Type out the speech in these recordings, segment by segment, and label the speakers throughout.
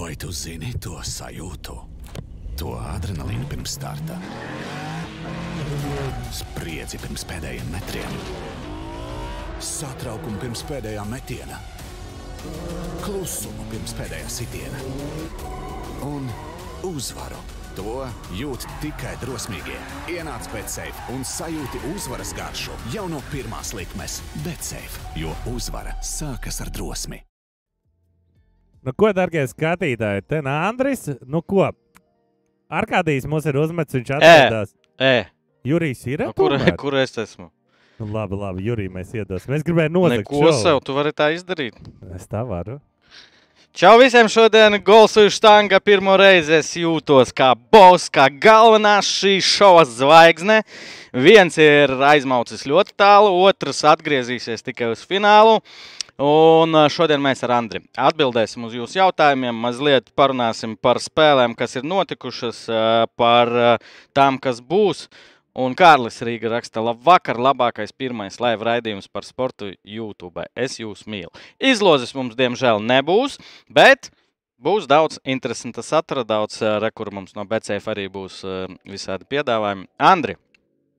Speaker 1: Vai tu zini to sajūtu? To adrenalīnu pirms starta. Spriedzi pirms pēdējiem metriem. Satraukumu pirms pēdējā metiena. Klusumu pirms pēdējā sitiena. Un uzvaru. To jūt tikai drosmīgie. Ienāc Betsafe un sajūti uzvaras garšu jau no pirmās likmes. Betsafe, jo uzvara sākas ar drosmi.
Speaker 2: Nu, ko, darbie skatītāji, te nāk Andris. Nu, ko? Arkādijs mums ir uzmetis, viņš atradās.
Speaker 3: E,
Speaker 2: Jurijs ir.
Speaker 3: nu, kur,
Speaker 2: tomēr?
Speaker 3: kur es esmu?
Speaker 2: Nu, labi, labi, Jurij, mēs iedosim. Es gribēju nozagt
Speaker 3: Neko
Speaker 2: šovu.
Speaker 3: sev, tu vari tā izdarīt.
Speaker 2: Es tā varu.
Speaker 3: Čau visiem šodien, Golsuļu štanga. Pirmo reizi es jūtos kā boss, kā galvenā šī šova zvaigzne. Viens ir aizmaucis ļoti tālu, otrs atgriezīsies tikai uz finālu. Un ā, šodien mēs ar Andriu atbildēsim uz jūsu jautājumiem. Mazliet parunāsim par spēlēm, kas ir notikušas, ā, par ā, tām, kas būs. Un Kārlis Rīga raksta, labvakar, labākais pirmais live raidījums par sportu YouTube. Es jūs mīlu. Izlozes mums, diemžēl, nebūs, bet būs daudz interesanta satura, daudz rekursu mums no BCF arī būs visādi piedāvājumi. Andri,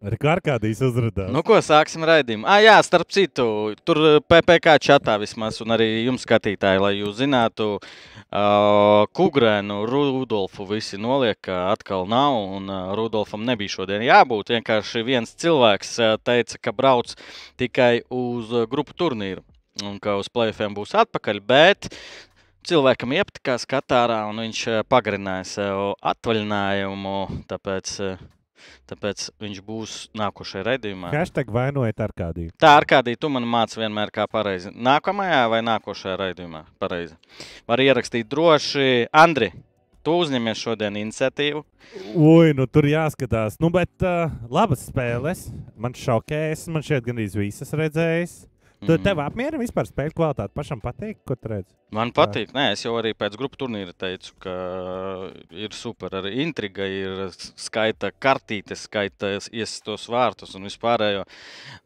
Speaker 2: Ar Arkādijs uzrādījās.
Speaker 3: nu ko sāksim raidījumu? Ah, jā, starp citu, tur ā, PPC čatā vismaz, un arī jums skatītāji, lai jūs zinātu, uh, Kugrēnu, Rudolfu visi noliek, ka atkal nav, un uh, Rudolfam nebija šodien jābūt. Vienkārši viens cilvēks ā, teica, ka brauc tikai uz grupu turnīru, un ka uz plēsoņiem būs atpakaļ, bet cilvēkam iepatikās Katārā, un viņš pagarināja sev atvaļinājumu, tāpēc, ā, tāpēc viņš būs nākošajā raidījumā.
Speaker 2: Hashtag vainojiet Arkādiju.
Speaker 3: Tā ar kādī tu man māci vienmēr kā pareizi. Nākamajā vai nākošajā raidījumā pareizi. Var ierakstīt droši. Andri, tu uzņemies šodien iniciatīvu.
Speaker 2: Ui, nu tur jāskatās. Nu, bet uh, labas spēles. Man šokējas, man šeit gandrīz visas redzējis. Tu
Speaker 3: Mhm.
Speaker 2: tev apmierina vispār spēļu kvalitāti. Pašam patīk, ko tu redzi.
Speaker 3: Man patīk, nē, es jau arī pēc grupu turnīra teicu, ka ir super. Arī intriga, ir skaita kartītes, skaita iesistos vārtus un vispārējo.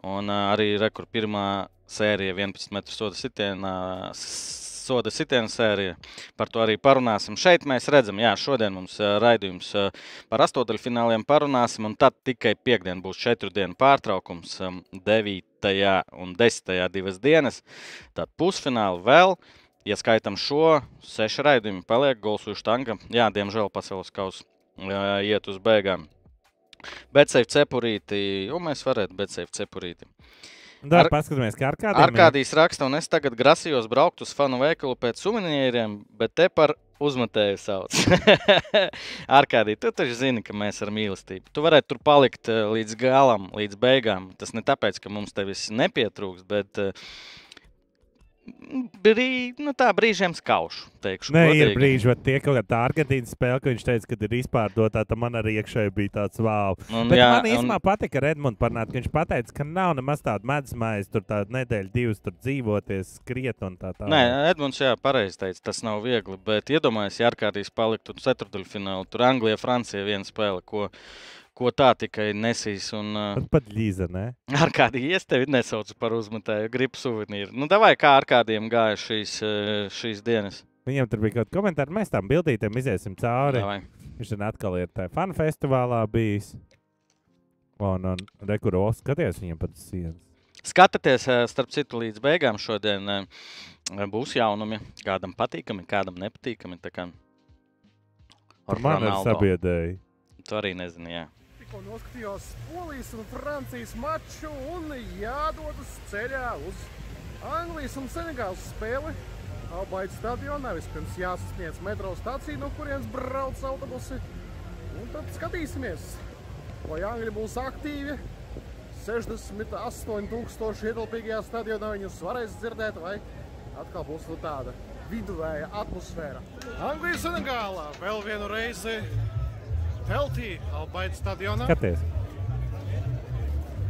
Speaker 3: Un arī rekur pirmā sērija, 11 metru soda sitienā. Soda sitiena sērija. Par to arī parunāsim. Šeit mēs redzam, jā, šodien mums raidījums par astotdaļfināliem parunāsim, un tad tikai piekdien būs četru dienu pārtraukums, ā, 9. un 10. divas dienas. Tad pusfināli vēl. Ja skaitām šo, seši raidījumi paliek Golsu štanga. Jā, diemžēl pasaules kausa ā, iet uz beigām. Bet seif cepurīti, jo mēs varētu bet seif cepurīti.
Speaker 2: Tā
Speaker 3: Ar-
Speaker 2: Ar... paskatāmies, kā Arkādijs.
Speaker 3: Arkādijs raksta, un es tagad grasījos braukt uz fanu veikalu pēc suvenīriem, bet te par uzmetēju sauc. Arkādī, tu taču zini, ka mēs ar mīlestību. Tu varētu tur palikt eh, līdz galam, līdz beigām. Tas ne tāpēc, ka mums tevis nepietrūks, bet eh, brī, nu, tā brīžiem skaušu. Teikšu,
Speaker 2: Nē, ir
Speaker 3: godīgi.
Speaker 2: brīži, kad tie kaut kāda Argentīnas spēle, ka viņš teica, ka ir izpārdotā, tad man arī iekšēji bija tāds
Speaker 3: jā,
Speaker 2: man īstenībā
Speaker 3: un,
Speaker 2: patika ar Edmundu parunāt, ka viņš teica, ka nav nemaz tāda medusmājas, tur tāda nedēļa, divas tur dzīvoties, skriet un tā tālāk.
Speaker 3: Nē, Edmunds, jā, pareizi teica, tas nav viegli. Bet iedomājieties, ja Arkādijs paliktu ceturdaļfinālā, tur Anglija, Francija viena spēle, ko, ko tā tikai nesīs. Un, uh,
Speaker 2: Pat, Līza, ne?
Speaker 3: Ar kādiem es tevi nesaucu par uzmetēju, gribu suvenīru. Nu, vai kā ar kādiem gāja šīs, šīs dienas?
Speaker 2: Viņam tur bija kaut kāda komentāra, mēs tam bildītēm iziesim cauri.
Speaker 3: Davai.
Speaker 2: Viņš tur atkal ir tajā fanu festivālā bijis. Un, un rekuro skaties viņam pat sienas.
Speaker 3: Skatieties, starp citu, līdz beigām šodien būs jaunumi. Kādam patīkami, kādam nepatīkami. Ar
Speaker 2: Man ir
Speaker 3: Ronaldo.
Speaker 2: sabiedrēji.
Speaker 3: Tu arī nezini, jā.
Speaker 4: Tikko noskatījos Polijas un Francijas maču un jādodas ceļā uz Anglijas un Senegālas spēli. Albaida stadionā vispirms jāsasniedz metro stācija, no kurienes brauc autobusi. Un tad skatīsimies, vai Angļi būs aktīvi. 68,000 ietilpīgajā stadionā viņus varēs dzirdēt, vai atkal būs nu tāda viduvēja atmosfēra. Anglija Senegālā vēl vienu reizi teltī Albaida stadionā.
Speaker 2: Skaties,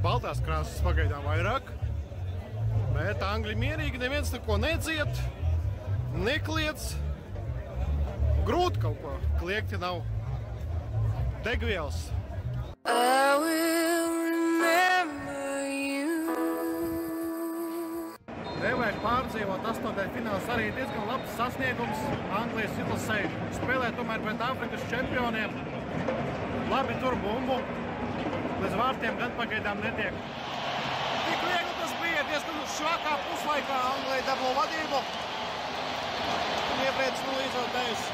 Speaker 4: Baltās krāsas pagaidām vairāk. Bet angļi mierīgi, neviens neko nedzied, nekliedz. Grūti kaut ko kliegti nav. Degvielas.
Speaker 5: I will remember you.
Speaker 4: Nevajag pārdzīvot astotnē fināls arī diezgan labs sasniegums Anglijas izlasē. Spēlē tomēr pret Āfrikas čempioniem. Labi tur bumbu. Līdz vārtiem gan pagaidām netiek. Tik viegli tas bija diezgan švakā puslaikā Anglija dabū vadību. Un iepriec nu izvērtējis.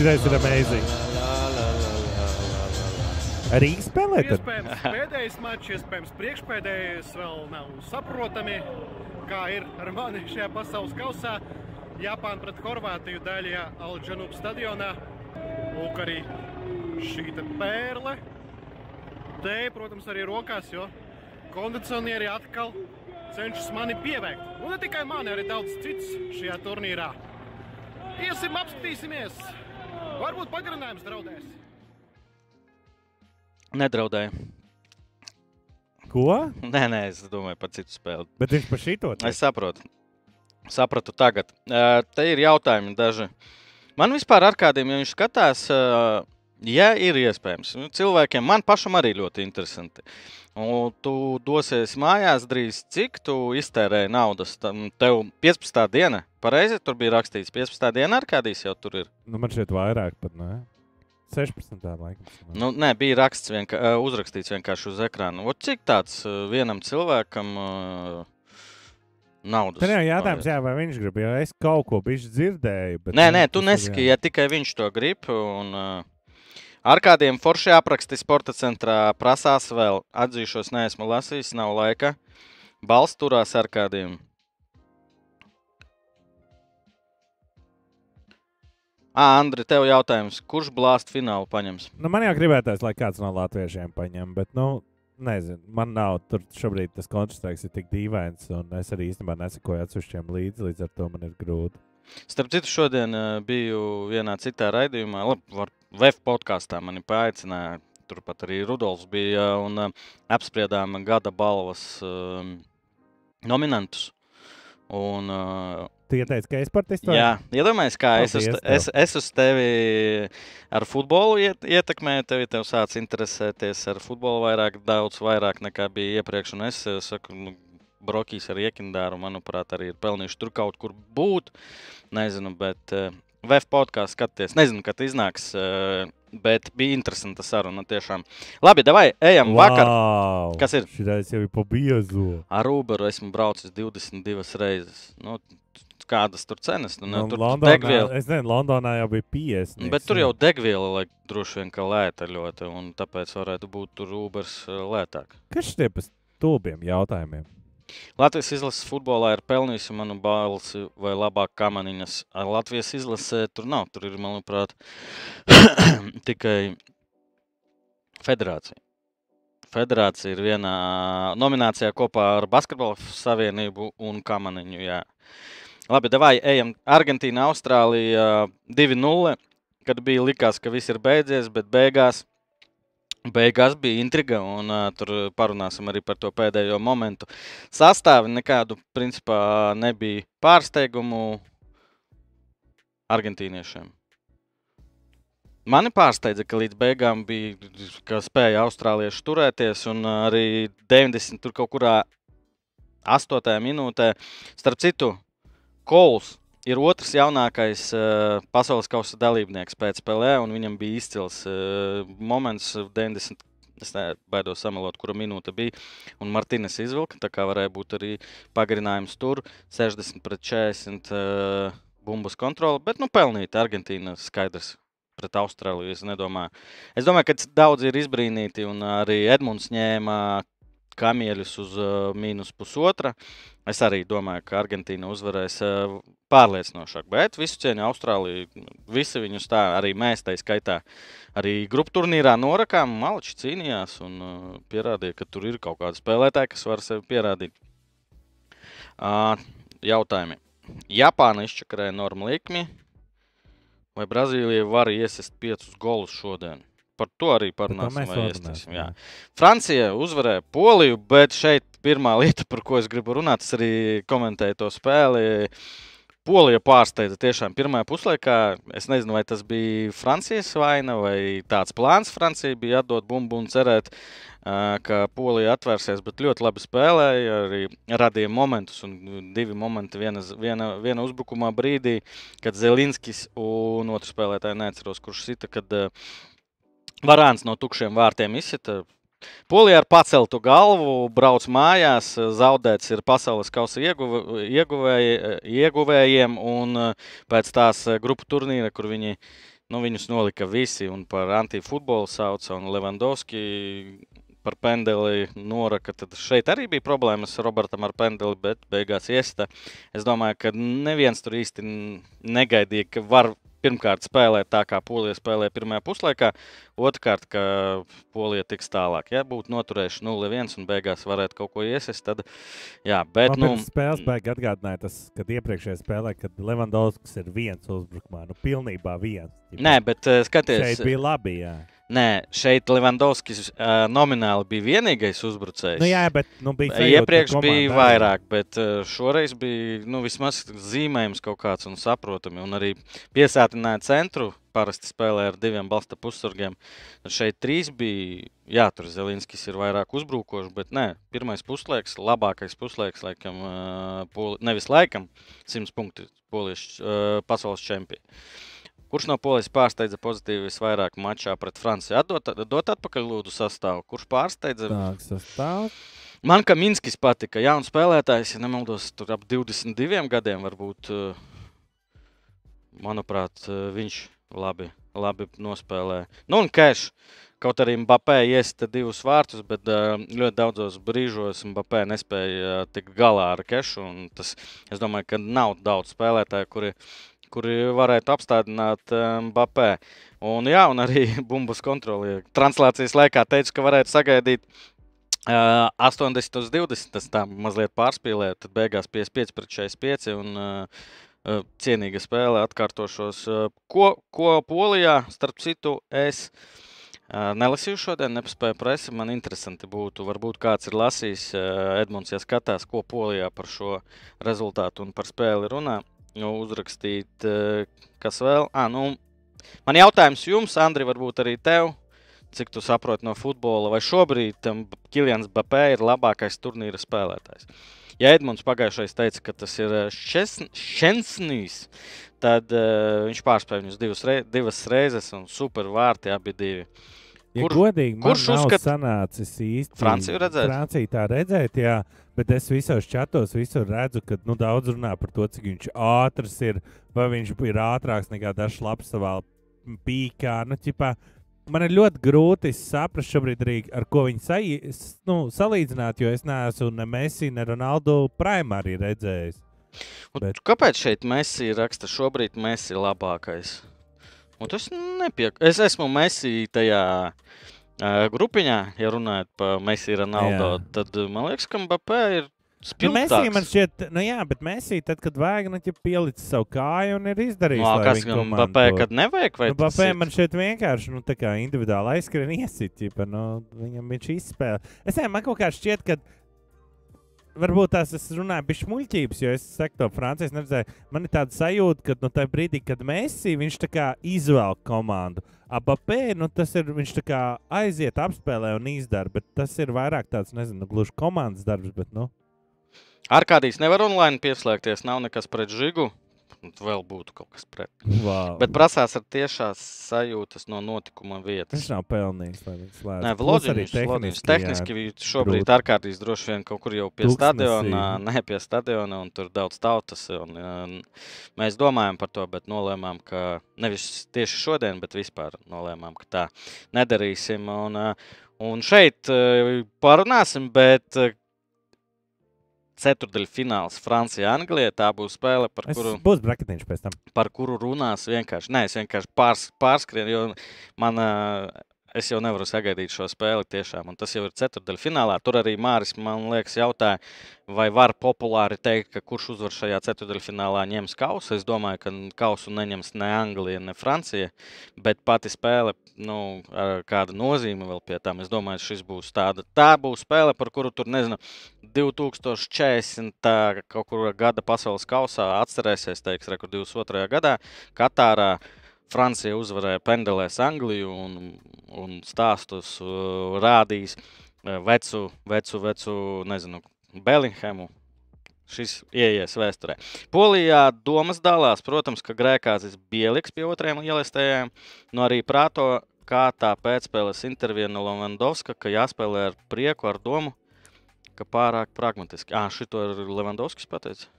Speaker 2: Šitais ir amazing. Rīgas spēlē tad?
Speaker 4: Iespējams, pēdējais mačs, iespējams, priekšpēdējais vēl nav saprotami, kā ir ar mani šajā pasaules kausā. Japāna pret Horvātiju daļā Alģanūp stadionā. Lūk, arī šī te pērle. Te, protams, arī rokās, jo kondicionieri atkal cenšas mani pieveikt. Un ne tikai mani, arī daudz cits šajā turnīrā. Iesim, apskatīsimies! Varbūt pagarinājums draudēs.
Speaker 3: Nedraudēju.
Speaker 2: Ko?
Speaker 3: Nē, nē, es domāju par citu spēli.
Speaker 2: Bet viņš par šito
Speaker 3: Es saprotu. Sapratu tagad. Te ir jautājumi daži. Man vispār ar kādiem, ja viņš skatās, ja ir iespējams, nu, cilvēkiem man pašam arī ļoti interesanti. Un tu dosies mājās drīz, cik tu iztērēji naudas. Tev 15. diena, pareizi tur bija rakstīts, 15. diena ar kādīs jau tur ir.
Speaker 2: Nu, man šeit vairāk pat, ne? 16. laikam.
Speaker 3: Nu, nē, bija raksts vienka, uzrakstīts vienkārši uz ekrāna. Ot, cik tāds vienam cilvēkam uh, naudas?
Speaker 2: Tad jau jautājums, jā, vai viņš grib, jo es kaut ko bišķi dzirdēju. Bet,
Speaker 3: Nē,
Speaker 2: nu,
Speaker 3: nē, tu nesaki, ja tikai viņš to grib. Un, uh, ar kādiem forši apraksti sporta centrā prasās vēl. Atzīšos, neesmu lasījis, nav laika. Balsts turās ar kādiem. Ā, Andri, tev jautājums, kurš blāzt finālu paņems?
Speaker 2: Nu, man jau gribētos, lai kāds no latviešiem paņem, bet, nu, nezinu, man nav tur šobrīd tas kontrasts ir tik dīvains, un es arī īstenībā nesakoju atsevišķiem līdzi, līdz ar to man ir grūti.
Speaker 3: Starp citu, šodien uh, biju vienā citā raidījumā, labi, VF podkāstā mani paaicināja. Turpat arī Rudolfs bija uh, un uh, apspriedām gada balvas uh, nominantus. Un, uh,
Speaker 2: Tu ieteici, ka es par testu
Speaker 3: jā, iedomājieties, kā es uz, es, es uz tevi ar futbolu iet, ietekmēju. Tevi tev sāc interesēties ar futbolu vairāk, daudz vairāk nekā bija iepriekš. Un es saku, nu, Brokīs ar Iekindāru, manuprāt, arī ir pelnījuši tur kaut kur būt. Nezinu, bet uh, VF podkāstā skaties. Nezinu, kad iznāks, uh, bet bija interesanta saruna tiešām. Labi, davai, ejam wow. vakar. Kas ir?
Speaker 2: Šitais jau ir pa biezo.
Speaker 3: Ar Uberu esmu braucis 22 reizes. Nu, kādas tur cenas? Nu,
Speaker 2: Nu,
Speaker 3: tur
Speaker 2: Londonā,
Speaker 3: degviela.
Speaker 2: es nezinu, Londonā jau bija 50.
Speaker 3: Bet tur jau degviela lai, droši vien lēta ļoti, un tāpēc varētu būt tur Ubers uh, lētāk.
Speaker 2: Kas šie pa stulbiem jautājumiem?
Speaker 3: Latvijas izlases futbolā ir pelnījusi manu balsi vai labāk kamaniņas. Ar Latvijas izlasē tur nav. Tur ir, manuprāt, tikai federācija. Federācija ir vienā nominācijā kopā ar Basketbalu savienību un kamaniņu. Jā. Labi, davai, ejam. Argentīna, Austrālija 2-0. Kad bija likās, ka viss ir beidzies, bet beigās Beigās bija intriga, un uh, tur parunāsim arī par to pēdējo momentu. Sastāvi nekādu, principā, nebija pārsteigumu argentīniešiem. Mani pārsteidza, ka līdz beigām bija, ka spēja austrālieši turēties, un ā, arī 90. tur kaut kurā 8. minūtē. Starp citu, Kols ir otrs jaunākais uh, pasaules kausa dalībnieks pēc spēlē, un viņam bija izcils uh, moments 90. Es baidos samalot, kura minūte bija. Un Martīnas izvilka, tā kā varēja būt arī pagarinājums tur, 60 pret 40 uh, bumbas kontrole. Bet, nu, pelnīt Argentīna skaidrs pret Austrāliju. Es nedomāju. Es domāju, ka daudzi ir izbrīnīti, un arī Edmunds ņēma kamieļus uz uh, mīnus pusotra. Es arī domāju, ka Argentīna uzvarēs uh, pārliecinošāk. Bet visu cieņu Austrāliju, visi viņus tā, arī mēs tā skaitā. Arī grupu turnīrā norakām Maličs cīnījās un uh, pierādīja, ka tur ir kaut kāda spēlētāja, kas var sevi pierādīt. Uh, jautājumi. Japāna izčakarēja normu likmi, vai Brazīlija var iesist piecus golus šodien? Par to arī
Speaker 2: Par
Speaker 3: parunāsim.
Speaker 2: runāsim,
Speaker 3: jā. Francija uzvarēja Poliju, bet šeit pirmā lieta, par ko es gribu runāt, es arī komentēju to spēli. Polija pārsteidza tiešām pirmajā puslaikā. Es nezinu, vai tas bija Francijas vaina vai tāds plāns Francijai bija atdot bumbu un cerēt, ka Polija atvērsies, bet ļoti labi spēlēja, arī radīja momentus un divi momenti viena, viena, viena uzbrukumā brīdī, kad Zelinskis un otru spēlētāju neatceros, kurš sita, kad Varāns no tukšiem vārtiem izsita Polijā ar paceltu galvu brauc mājās, zaudēts ir pasaules kausa ieguve, ieguvēji, ieguvējiem, un pēc tās grupu turnīra, kur viņi, nu, viņus nolika visi un par antifutbolu sauca, un Levandovski par pendeli noraka, tad šeit arī bija problēmas Robertam ar pendeli, bet beigās iesta. Es domāju, ka neviens tur īsti negaidīja, ka var pirmkārt spēlēt tā, kā Polija spēlēja pirmajā puslaikā, otrkārt, ka Polija tiks tālāk. Ja būtu noturējuši 0-1 un beigās varētu kaut ko iesist, tad jā, bet.
Speaker 2: Man nu, spēles beigās atgādināja tas, kad iepriekšējā spēlē, kad Levandovskis ir viens uzbrukumā, nu pilnībā viens.
Speaker 3: Nē, bet skaties.
Speaker 2: Šeit bija labi, jā.
Speaker 3: Nē, šeit Levandovskis uh, nomināli bija vienīgais uzbrucējs.
Speaker 2: Nu, jā, bet nu, bija sajūta,
Speaker 3: iepriekš bija vairāk, bet uh, šoreiz bija nu, vismaz zīmējums kaut kāds un saprotami. Un arī piesātināja centru. Parasti spēlē ar diviem balsta pussargiem. Šeit trīs bija. Jā, tur Zelinskis ir vairāk uzbrukošs, bet nē, pirmais puslaiks, labākais puslaiks, laikam, poli, nevis laikam, 100 punkti poliešu pasaules čempionu. Kurš no polijas pārsteidza pozitīvi visvairāk mačā pret Franciju? Atdot, dot atpakaļ lūdzu sastāvu. Kurš pārsteidza?
Speaker 2: Tā, sastāv.
Speaker 3: Man kā Minskis patika, jauns spēlētājs, ja nemaldos, tur ap 22 gadiem varbūt, manuprāt, viņš labi, labi nospēlē. Nu un Keš, kaut arī Mbappé iesta divus vārtus, bet ļoti daudzos brīžos Mbappé nespēja tikt galā ar Kešu, tas, es domāju, ka nav daudz spēlētāju, kuri kuri varētu apstādināt Mbappé. Un, jā, un arī bumbas kontrolē. Translācijas laikā teica, ka varētu sagaidīt uh, 80 uz 20. Tas tā mazliet pārspīlē, tad beigās 55 pret 45. Un, Cienīga spēle, atkārtošos. Ko, ko Polijā, starp citu, es uh, nelasīju šodien, nepaspēju presi. Man interesanti būtu, varbūt kāds ir lasījis, uh, Edmunds, ja skatās, ko Polijā par šo rezultātu un par spēli runā uzrakstīt, kas vēl. À, nu, man jautājums jums, Andri, varbūt arī tev. Cik tu saproti no futbola, vai šobrīd Kilians Bapē ir labākais turnīra spēlētājs? Ja Edmunds pagājušajā teica, ka tas ir Šensnīs, tad uh, viņš pārspēja viņus divas, rei divas reizes un super vārti abi divi.
Speaker 2: Ja Kur, godīgi, kurš uzskata, sanācis īsti?
Speaker 3: Franciju redzēt?
Speaker 2: Franciju tā redzēt, jā. Bet es visos čatos visur redzu, ka nu, daudz runā par to, cik viņš ātrs ir, vai viņš ir ātrāks nekā dažs labs savā pīkā. Nu, ķipā, man ir ļoti grūti saprast šobrīd arī, ar ko viņi sa, nu, salīdzināt, jo es neesmu ne Messi, ne Ronaldu primārī redzējis.
Speaker 3: Bet... Kāpēc šeit Messi raksta šobrīd Messi labākais? Un tas nepiek... Es esmu Messi tajā uh, grupiņā, ja runājot par Messi Ronaldo, jā. tad man liekas, ka Mbappé ir
Speaker 2: Nu, Mēsī man šķiet, nu jā, bet Mēsī, tad, kad vajag, nu, ja pielicis savu kāju un ir izdarījis
Speaker 3: to. Nu, kas gan Mbappé, kad nevajag, vai
Speaker 2: Mbappé man šeit vienkārši, nu, tā kā individuāli aizskrien iesit, ķipa, nu, viņam viņš izspēlē. Es nezinu, man kaut kā šķiet, ka varbūt tās es runāju par muļķības, jo es saku to Francijas neredzēju. Man ir tāda sajūta, ka no tajā brīdī, kad Mēsī viņš tā kā izvēl komandu. Abapē, nu tas ir, viņš tā kā aiziet, apspēlē un izdara, bet tas ir vairāk tāds, nezinu, gluži komandas darbs, bet, nu.
Speaker 3: Ar kādīs nevar online pieslēgties, nav nekas pret žigu vēl būtu kaut kas pret.
Speaker 2: Wow.
Speaker 3: Bet prasās ar tiešās sajūtas no notikuma vietas.
Speaker 2: Viņš nav pelnījis, lai viņš slēdz.
Speaker 3: Nē, Vlodiņš, Vlodiņš tehniski viņš šobrīd grūti. ārkārtīgi droši vien kaut kur jau pie Tūksnesī. stadiona, ne pie stadiona, un tur daudz tautas. Un, un, mēs domājam par to, bet nolēmām, ka nevis tieši šodien, bet vispār nolēmām, ka tā nedarīsim. Un, un šeit parunāsim, bet ceturdaļfināls Francijā, Anglijā. Tā būs spēle, par
Speaker 2: es
Speaker 3: kuru.
Speaker 2: Būs braketiņš pēc tam.
Speaker 3: Par kuru runās vienkārši. Nē, es vienkārši pārs, pārskrienu, jo mana es jau nevaru sagaidīt šo spēli tiešām. Un tas jau ir ceturdaļfinālā. Tur arī Māris, man liekas, jautāja, vai var populāri teikt, ka kurš uzvar šajā ceturdaļfinālā ņems kausu. Es domāju, ka kausu neņems ne Anglija, ne Francija, bet pati spēle, nu, ar kādu nozīmi vēl pie tam. Es domāju, šis būs tāda. Tā būs spēle, par kuru tur, nezinu, 2040. kaut kur gada pasaules kausā atcerēsies, teiks, rekur 22. gadā Katārā. Francija uzvarēja pendelēs Angliju un, un stāstus uh, rādījis uh, vecu, vecu, vecu, nezinu, Bellinghamu. Šis ieies vēsturē. Polijā domas dalās, protams, ka Grēkāzis Bieliks pie otrajām ielestējām, no arī prāto, kā tā pēcspēles intervija no Levandovska, ka jāspēlē ar prieku, ar domu, ka pārāk pragmatiski. Ah, šito ir Levandovskis pateicis.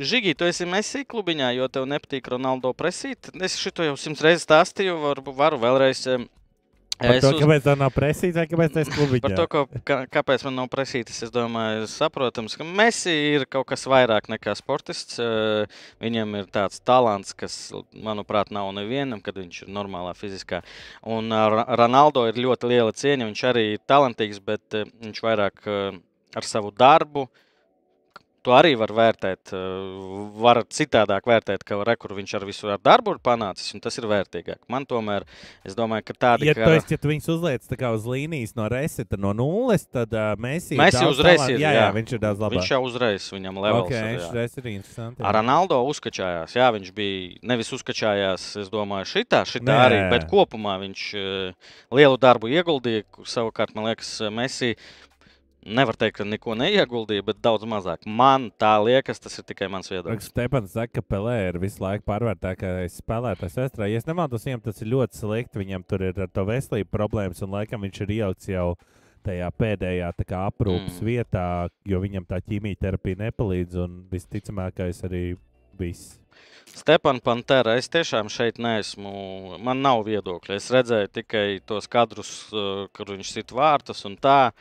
Speaker 3: Žigi, tu esi Messi klubiņā, jo tev nepatīk Ronaldo presīt. Es šo jau simts reizes stāstīju, varu, varu vēlreiz.
Speaker 2: Par to, uz... Kāpēc tā nav presīta, vai kāpēc tas ir klubiņā?
Speaker 3: Par to, ka, kā, kāpēc man nav presītas, es domāju, saprotams, ka Messi ir kaut kas vairāk nekā sportists. Viņam ir tāds talants, kas, manuprāt, nav nevienam, kad viņš ir normālā fiziskā. Un Ronaldo ir ļoti liela cieņa, viņš arī ir talantīgs, bet viņš vairāk ar savu darbu, uh, To arī var vērtēt. Eh, var citādāk vērtēt, ka re, viņš ar visu ar darbu ir panācis, un tas ir vērtīgāk. Man tomēr, es domāju, ka tāda
Speaker 2: ir. Ja, kara... ja tu viņus uzliec uz līnijas no reseta, no nulles, tad uh, mēs
Speaker 3: jau tādā uzreiz ir.
Speaker 2: Jā, jā, viņš ir daudz labāks.
Speaker 3: Viņš jau uzreiz viņam levels.
Speaker 2: Okay, ir, viņš ir interesants.
Speaker 3: Ar Ronaldo uzskačājās. Jā, viņš bija nevis uzskačājās, es domāju, šitā, šitā Nē. arī, bet kopumā viņš uh, lielu darbu ieguldīja. Savukārt, man liekas, Messi Nevar teikt, ka neko neieguldīja, bet daudz mazāk. Man tā liekas, tas ir tikai mans viedoklis.
Speaker 2: Stepans saka, ka Pelē ir visu laiku pārvērtētākais spēlētājs vēsturē. Ja es nemaldos, viņam tas ir ļoti slikti. Viņam tur ir ar to veselību problēmas, un laikam viņš ir ielikts jau tajā pēdējā aprūpes mm. vietā, jo viņam tā ķīmijterapija nepalīdz. Un visticamākais arī viss.
Speaker 3: Stepana Pantera, es tiešām šeit neesmu. Man nav viedokļa. Es redzēju tikai tos kadrus, uh, kur viņš sit vārtus un tā.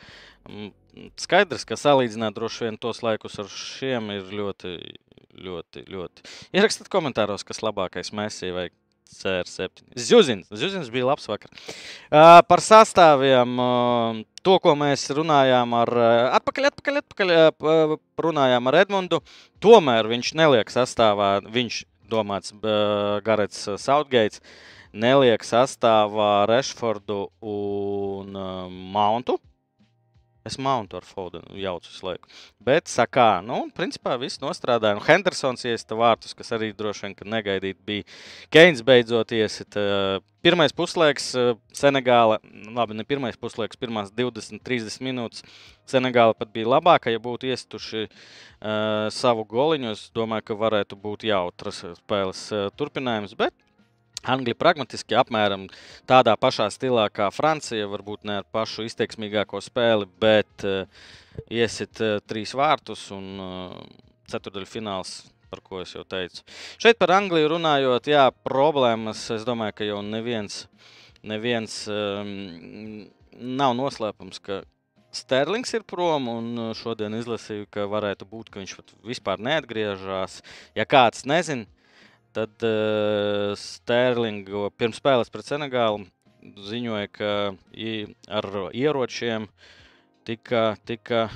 Speaker 3: Skaidrs, ka salīdzināt droši vien tos laikus ar šiem ir ļoti, ļoti, ļoti. Ierakstiet komentāros, kas labākais Mēsī vai CR7. Zuzins, Zuzins bija labs vakar. Uh, par sastāviem, uh, to, ko mēs runājām ar, uh, atpakaļ, atpakaļ, atpakaļ uh, runājām ar Edmundu, tomēr viņš neliek sastāvā, viņš domāts uh, Garets Southgates, neliek sastāvā Rešfordu un uh, Mountu. Es mountu ar Fodenu jaucu visu laiku. Bet, sakā, nu, principā viss nostrādāja. Nu, Hendersons iesita vārtus, kas arī droši vien negaidīt bija. Keins beidzot iesita. Pirmais puslaiks Senegāla, labi, ne pirmais puslaiks, pirmās 20, 30 minūtes Senegāla pat bija labāka. Ja būtu iestuši uh, savu goliņu, es domāju, ka varētu būt jautras spēles uh, turpinājums. Bet Angļi pragmatiski apmēram tādā pašā stilā kā Francija, varbūt ne ar pašu izteiksmīgāko spēli, bet uh, iesit uh, trīs vārtus un uh, ceturdaļfināls, par ko es jau teicu. Šeit par Angliju runājot, jā, problēmas, es domāju, ka jau neviens, neviens um, nav noslēpums, ka Sterlings ir prom, un šodien izlasīju, ka varētu būt, ka viņš vispār neatgriežas. Ja kāds nezina, Tad uh, Sterlingu pirms spēles pret Senegālu ziņoja, ka ar ieročiem tika, tika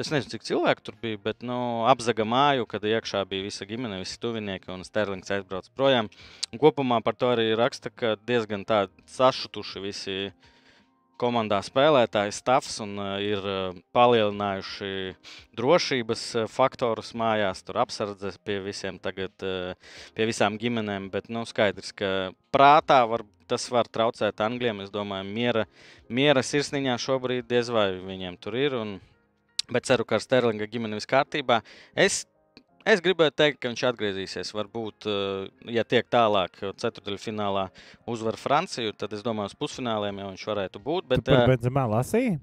Speaker 3: Es nezinu, cik cilvēku tur bija, bet nu, apzaga māju, kad iekšā bija visa ģimene, visi tuvinieki un Sterlings aizbrauca projām. Un kopumā par to arī raksta, ka diezgan tādi sašutuši visi uh, komandā spēlētāji stāvs un uh, ir uh, palielinājuši drošības uh, faktorus mājās, tur apsardzes pie visiem tagad, pie visām ģimenēm, bet nu, skaidrs, ka prātā var, tas var traucēt Angļiem. Es domāju, miera, miera sirsniņā šobrīd diez vai viņiem tur ir. Un, bet ceru, ka ar Sterlinga ģimeni viss kārtībā. Es Es gribētu teikt, ka viņš atgriezīsies. Varbūt, eh, ja tiek tālāk, ceturdaļfinālā uzvar Franciju, tad es domāju, uz pusfināliem jau viņš varētu būt. Bet,
Speaker 2: tu par eh, Benzemā lasīju?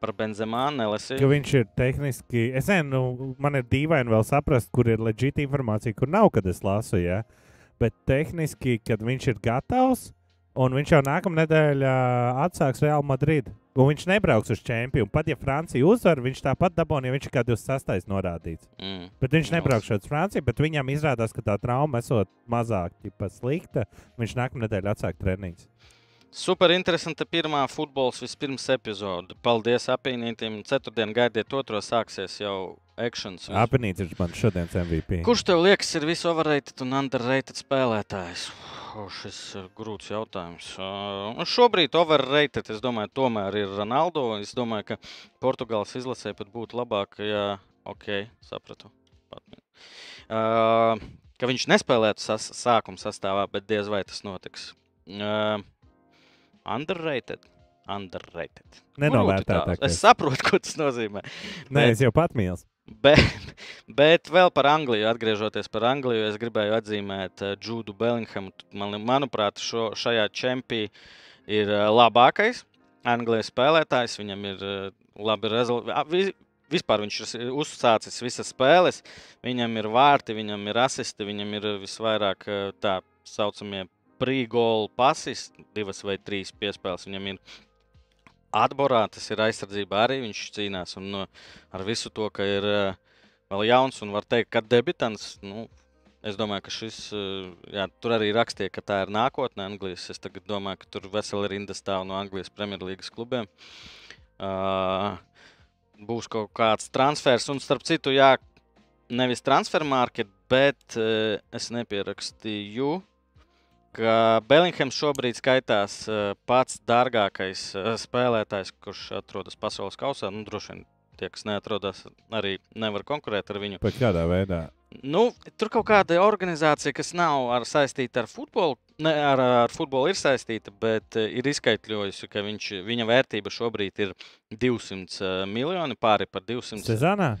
Speaker 3: Par Benzemā nelasīju.
Speaker 2: Ka viņš ir tehniski, es nezinu, nu, man ir dīvaini vēl saprast, kur ir leģitīva informācija, kur nav, kad es lasu. Ja? Bet tehniski, kad viņš ir gatavs, Un viņš jau nākamā nedēļa atsāks Real Madrid. Un viņš nebrauks uz čempionu. Pat ja Francija uzvar, viņš tāpat dabūna, ja viņš ir kā 26. norādīts.
Speaker 3: Mm.
Speaker 2: Bet viņš nebrauks uz Franciju, bet viņam izrādās, ka tā trauma esot mazāk ķipa, slikta. Viņš nākamā nedēļa atsāk treniņus.
Speaker 3: Super interesanta pirmā futbols vispirms epizode. Paldies apvienītiem. Ceturtdien gaidiet otro, sāksies jau akcents.
Speaker 2: Apvienīts ir mans šodienas MVP.
Speaker 3: Kurš tev liekas ir visoverrated un underrated spēlētājs? Šis ir grūts jautājums. Uh, šobrīd overrated, es domāju, tomēr ir Ronaldo. Es domāju, ka Portugāles izlasē pat būtu labāk, ja, ok, sapratu. Uh, ka viņš nespēlētu sas sākuma sastāvā, bet diez vai tas notiks. Uh, underrated. Underrated.
Speaker 2: Nenovērtētākais.
Speaker 3: Es saprotu, ko tas nozīmē.
Speaker 2: Nē, es jau pat mīlu.
Speaker 3: Bet, bet vēl par Angliju, atgriežoties par Angliju, es gribēju atzīmēt uh, Džudu Bellinghamu. Man, manuprāt, šo, šajā čempionā ir uh, labākais Anglijas spēlētājs. Viņam ir uh, labi rezultāti. Vispār viņš ir uzsācis visas spēles. Viņam ir vārti, viņam ir asisti, viņam ir visvairāk tā saucamie pre-goal pasis, divas vai trīs piespēles. Viņam ir atborā, tas ir aizsardzībā arī viņš cīnās. Un, uh, ar visu to, ka ir uh, vēl jauns un var teikt, ka debitants. Nu, es domāju, ka šis, uh, jā, tur arī rakstīja, ka tā ir nākotne Anglijas. Es tagad domāju, ka tur veseli rinda stāv no Anglijas Premjerlīgas klubiem. Uh, būs kaut kāds transfers, un starp citu, jā, nevis transfer market, bet uh, es nepierakstīju. Ka Bellinghams šobrīd skaitās uh, pats dārgākais uh, spēlētājs, kurš atrodas pasaules kausā. Nu, droši vien tie, kas neatrodas, arī nevar konkurēt ar viņu.
Speaker 2: Bet kādā veidā?
Speaker 3: Nu, tur kaut kāda organizācija, kas nav ar, saistīta ar futbolu, ne, ar, ar futbolu ir saistīta, bet uh, ir izskaidrojusi, ka viņš, viņa vērtība šobrīd ir 200 uh, miljoni, pāri par 200.
Speaker 2: Sezonā?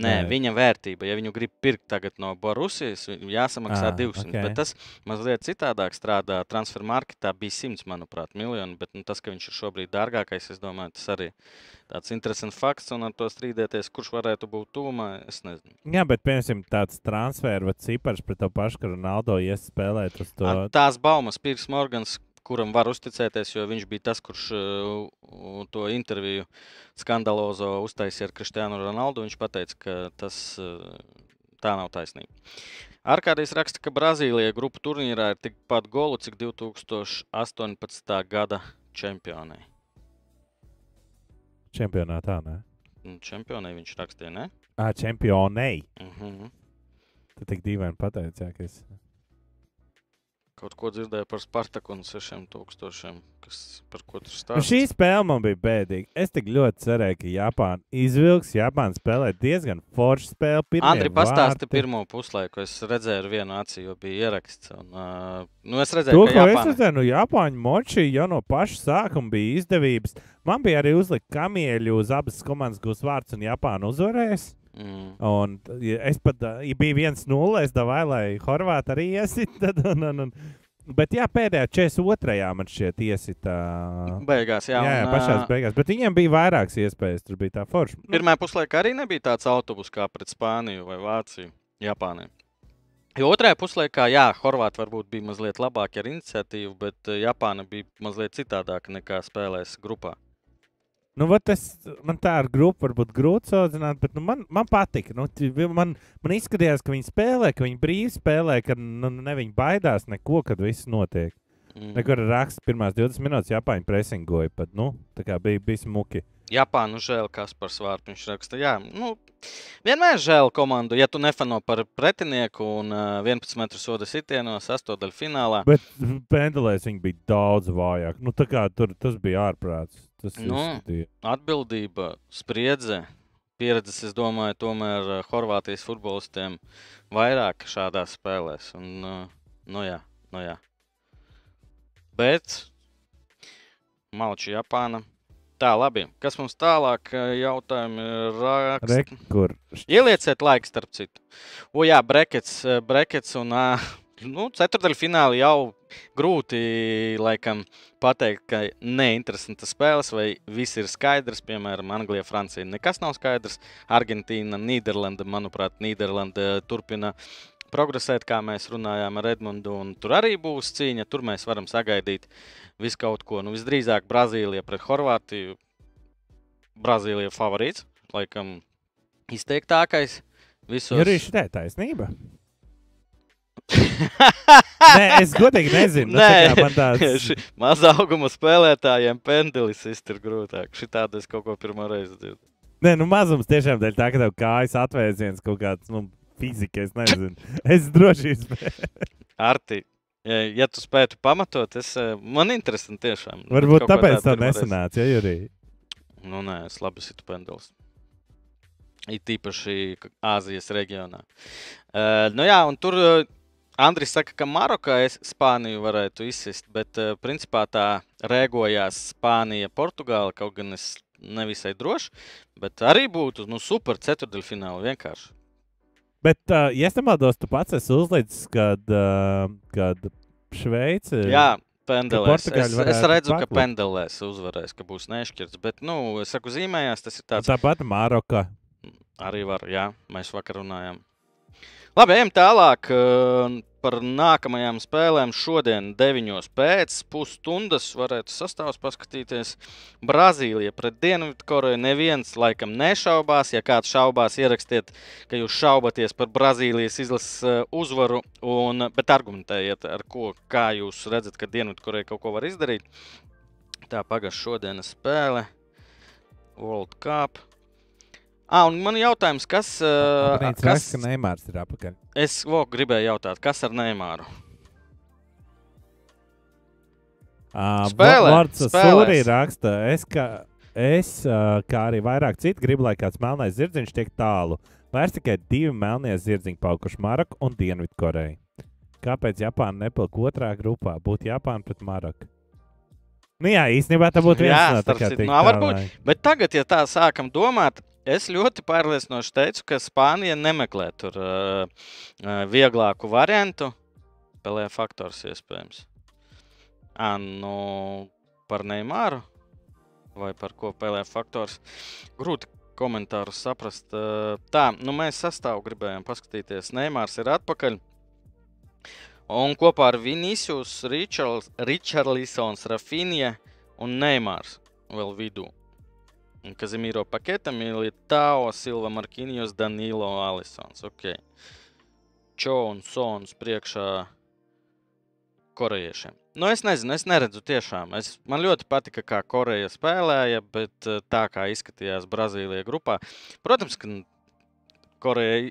Speaker 3: Nē,
Speaker 2: Nē.
Speaker 3: viņa vērtība, ja viņu grib pirkt tagad no Borusijas, jāsamaksā
Speaker 2: Ah,
Speaker 3: 200.
Speaker 2: ok.
Speaker 3: Bet tas mazliet citādāk strādā. Transfer marketā bija 100, manuprāt, miljoni. Bet nu, tas, ka viņš ir šobrīd dārgākais, es domāju, tas arī tāds interesants fakts. Un ar to strīdēties, kurš varētu būt tūmā, es nezinu.
Speaker 2: Jā, bet piemēram tāds transfers vai cipars pret to pašu, ka Ronaldo ies spēlēt uz to.
Speaker 3: Tās baumas, Pirks Morgans, kuram var uzticēties, jo viņš bija tas, kurš uh, to interviju skandalozo uztaisīja ar Kristiānu Ronaldu. Viņš teica, ka tas uh, tā nav taisnība. Arkādijs raksta, ka Brazīlijā grupu turnīrā ir tikpat golu, cik 2018. gada čempionai.
Speaker 2: Čempionātā, nē.
Speaker 3: Nu, Čempionai viņš rakstīja, ne?
Speaker 2: Ah, čempionei.
Speaker 3: Uh -huh.
Speaker 2: Tu tik dīvaini pateici, jā, ka es.
Speaker 3: Kaut ko dzirdēju par Spartaku un 6000, kas par ko tur
Speaker 2: Nu,
Speaker 3: stāsta.
Speaker 2: šī spēle man bija bēdīga. Es tik ļoti cerēju, ka Japāna izvilks. Japāna spēlē diezgan foršu spēli.
Speaker 3: Andri, pastāsti pirmo puslaiku. Es redzēju, ar vienu acī jau bija ieraksts. Un, uh, nu, es redzēju,
Speaker 2: To,
Speaker 3: ka
Speaker 2: ko es
Speaker 3: Japāna...
Speaker 2: redzēju, nu, Japāņu moči jau no paša sākuma bija izdevības. Man bija arī uzlikt kamieļu uz abas komandas gūs vārds, un Japāna uzvarēs.
Speaker 3: Mm.
Speaker 2: Un ja es pat, ja bija viens nulle, es davai, lai Horvāti arī iesit. Tad, un, un, un. Bet jā, pēdējā 42. man šķiet iesita.
Speaker 3: Beigās, jā.
Speaker 2: Jā, jā,
Speaker 3: un,
Speaker 2: pašās
Speaker 3: ā,
Speaker 2: beigās. Bet viņiem bija vairākas iespējas. Tur bija tā forša. Nu,
Speaker 3: Pirmā puslaika arī nebija tāds autobus kā pret Spāniju vai Vāciju, Japānai. Jo otrajā puslaikā, jā, Horvāti varbūt bija mazliet labāki ar iniciatīvu, bet Japāna bija mazliet citādāka nekā spēlēs grupā.
Speaker 2: Nu, tas, man tā ar grupu varbūt grūti salīdzināt, bet nu, man, man patika. Nu, man, man izskatījās, ka viņi spēlē, ka viņi brīvi spēlē, ka nu, ne viņi baidās neko, kad viss notiek.
Speaker 3: Mm.
Speaker 2: Nekur raksts pirmās 20 minūtes Japāņu presingoja, pat nu, tā kā bija, bija smuki.
Speaker 3: Japānu žēl, kas par svārtu viņš raksta. Jā, nu, vienmēr žēl komandu, ja tu nefano par pretinieku un uh, 11 metru soda sitienos, astotdaļu finālā.
Speaker 2: Bet pendelēs viņi bija daudz vājāk. Nu, tā kā tur tas bija ārprāts. Tas
Speaker 3: Nu.
Speaker 2: izskatīja.
Speaker 3: Atbildība, spriedze, pieredzes, es domāju, tomēr uh, Horvātijas futbolistiem vairāk šādās spēlēs. Un, uh, nu jā, nu jā. Bet Malčija, Japāna. Tā, labi. Kas mums tālāk uh, jautājumi raksta?
Speaker 2: Re, kur
Speaker 3: Ielieciet laiku, starp citu. O, jā, brekets, eh, brekets un ā, nu, ceturdaļfināli jau grūti laikam pateikt, ka neinteresantas spēles vai viss ir skaidrs. Piemēram, Anglija, Francija. Nekas nav skaidrs. Argentīna, Nīderlanda, manuprāt, Nīderlanda turpina progresēt, kā mēs runājām ar Edmundu. Tur arī būs cīņa, tur mēs varam sagaidīt visu kaut ko. Nu, visdrīzāk Brazīlija pret Horvātiju. Brazīlija favorīts, laikam izteiktākais. Visos...
Speaker 2: Ir arī šī taisnība. Nē, es godīgi nezinu. Nu, tā tāds...
Speaker 3: Mazā auguma spēlētājiem pendelis ir grūtāk. Šī tāda es kaut ko pirmo reizi dzirdu.
Speaker 2: Nē, nu mazums tiešām dēļ tā, ka tev kājas atvēziens kaut kāds, nu, fizika, es nezinu. Es droši vien.
Speaker 3: Arti, ja, ja tu spētu pamatot, es, eh, man interesanti tiešām.
Speaker 2: Varbūt tāpēc tā nesanāca, ja Jurī.
Speaker 3: Nu, nē, es labi situ pendelis. It īpaši Āzijas reģionā. Uh, nu jā, un tur uh, Andris saka, ka Marokā es Spāniju varētu izsist, bet uh, principā tā rēgojās Spānija, Portugāla, kaut gan es nevisai droši, bet arī būtu nu, super ceturdaļfināli vienkārši.
Speaker 2: Bet, uh, ja es nemaldos, tu pats esi uzlicis, kad, uh, kad Šveice.
Speaker 3: Jā, pendelēs. Es, es redzu, ka
Speaker 2: paklipt.
Speaker 3: pendelēs uzvarēs, ka būs nešķirts, bet, nu, es saku, zīmējās, tas ir tāds
Speaker 2: Tāpat Maroka.
Speaker 3: Arī var, jā, mēs vakar runājām. Labi, ejam tālāk eh, par nākamajām spēlēm. Šodien, 9. pēc pusstundas, varētu sastāvs paskatīties. Brazīlija pret Dienvidkoreju. Neviens laikam nešaubās. Ja kāds šaubās, ierakstiet, ka jūs šaubaties par Brazīlijas izlases eh, uzvaru, un, bet argumentējiet, ar ko, kā jūs redzat, ka Dienvidkoreja kaut ko var izdarīt. Tā pagājušā šodienas spēle. World Cup. Ah, un man jautājums, kas. Uh,
Speaker 2: Abonīts
Speaker 3: kas
Speaker 2: raksta, ka Neimārs ir apakaļ.
Speaker 3: es vo, gribēju jautāt, kas ar Neimāru?
Speaker 2: Uh,
Speaker 3: Spēlē,
Speaker 2: Lords. Sūrī raksta, es, kā, es uh, kā arī vairāk citu, gribu, lai kāds melnais zirdziņš tiek tālu. Vairs tikai divi melnie zirdziņi palikuši Maroku un Dienvidkoreju. Kāpēc Japāna nepilka otrā grupā? Būtu Japāna pret Maroku. Nu jā, īstenībā tā būtu viens
Speaker 3: Jā,
Speaker 2: no
Speaker 3: starp
Speaker 2: tā
Speaker 3: citu, nu, varbūt. Bet tagad, ja tā sākam domāt, es ļoti pārliecinoši teicu, ka Spānija nemeklē tur uh, vieglāku variantu. Pelē faktors iespējams. À, nu, par Neimāru vai par ko pelē faktors. Grūti komentārus saprast. Uh, tā, nu mēs sastāvu gribējām paskatīties. Neimārs ir atpakaļ. Un kopā ar Vinicius, Richarlisons, Rafinija un Neimārs vēl vidū. Un Kazimīro paketa Militāo, Silva Markinjos, Danilo Alisons. Okay. Čo un Sons priekšā korejiešiem. Nu, es nezinu, es neredzu tiešām. Es, man ļoti patika, kā Koreja spēlēja, bet eh, tā kā izskatījās Brazīlija grupā. Protams, ka Koreja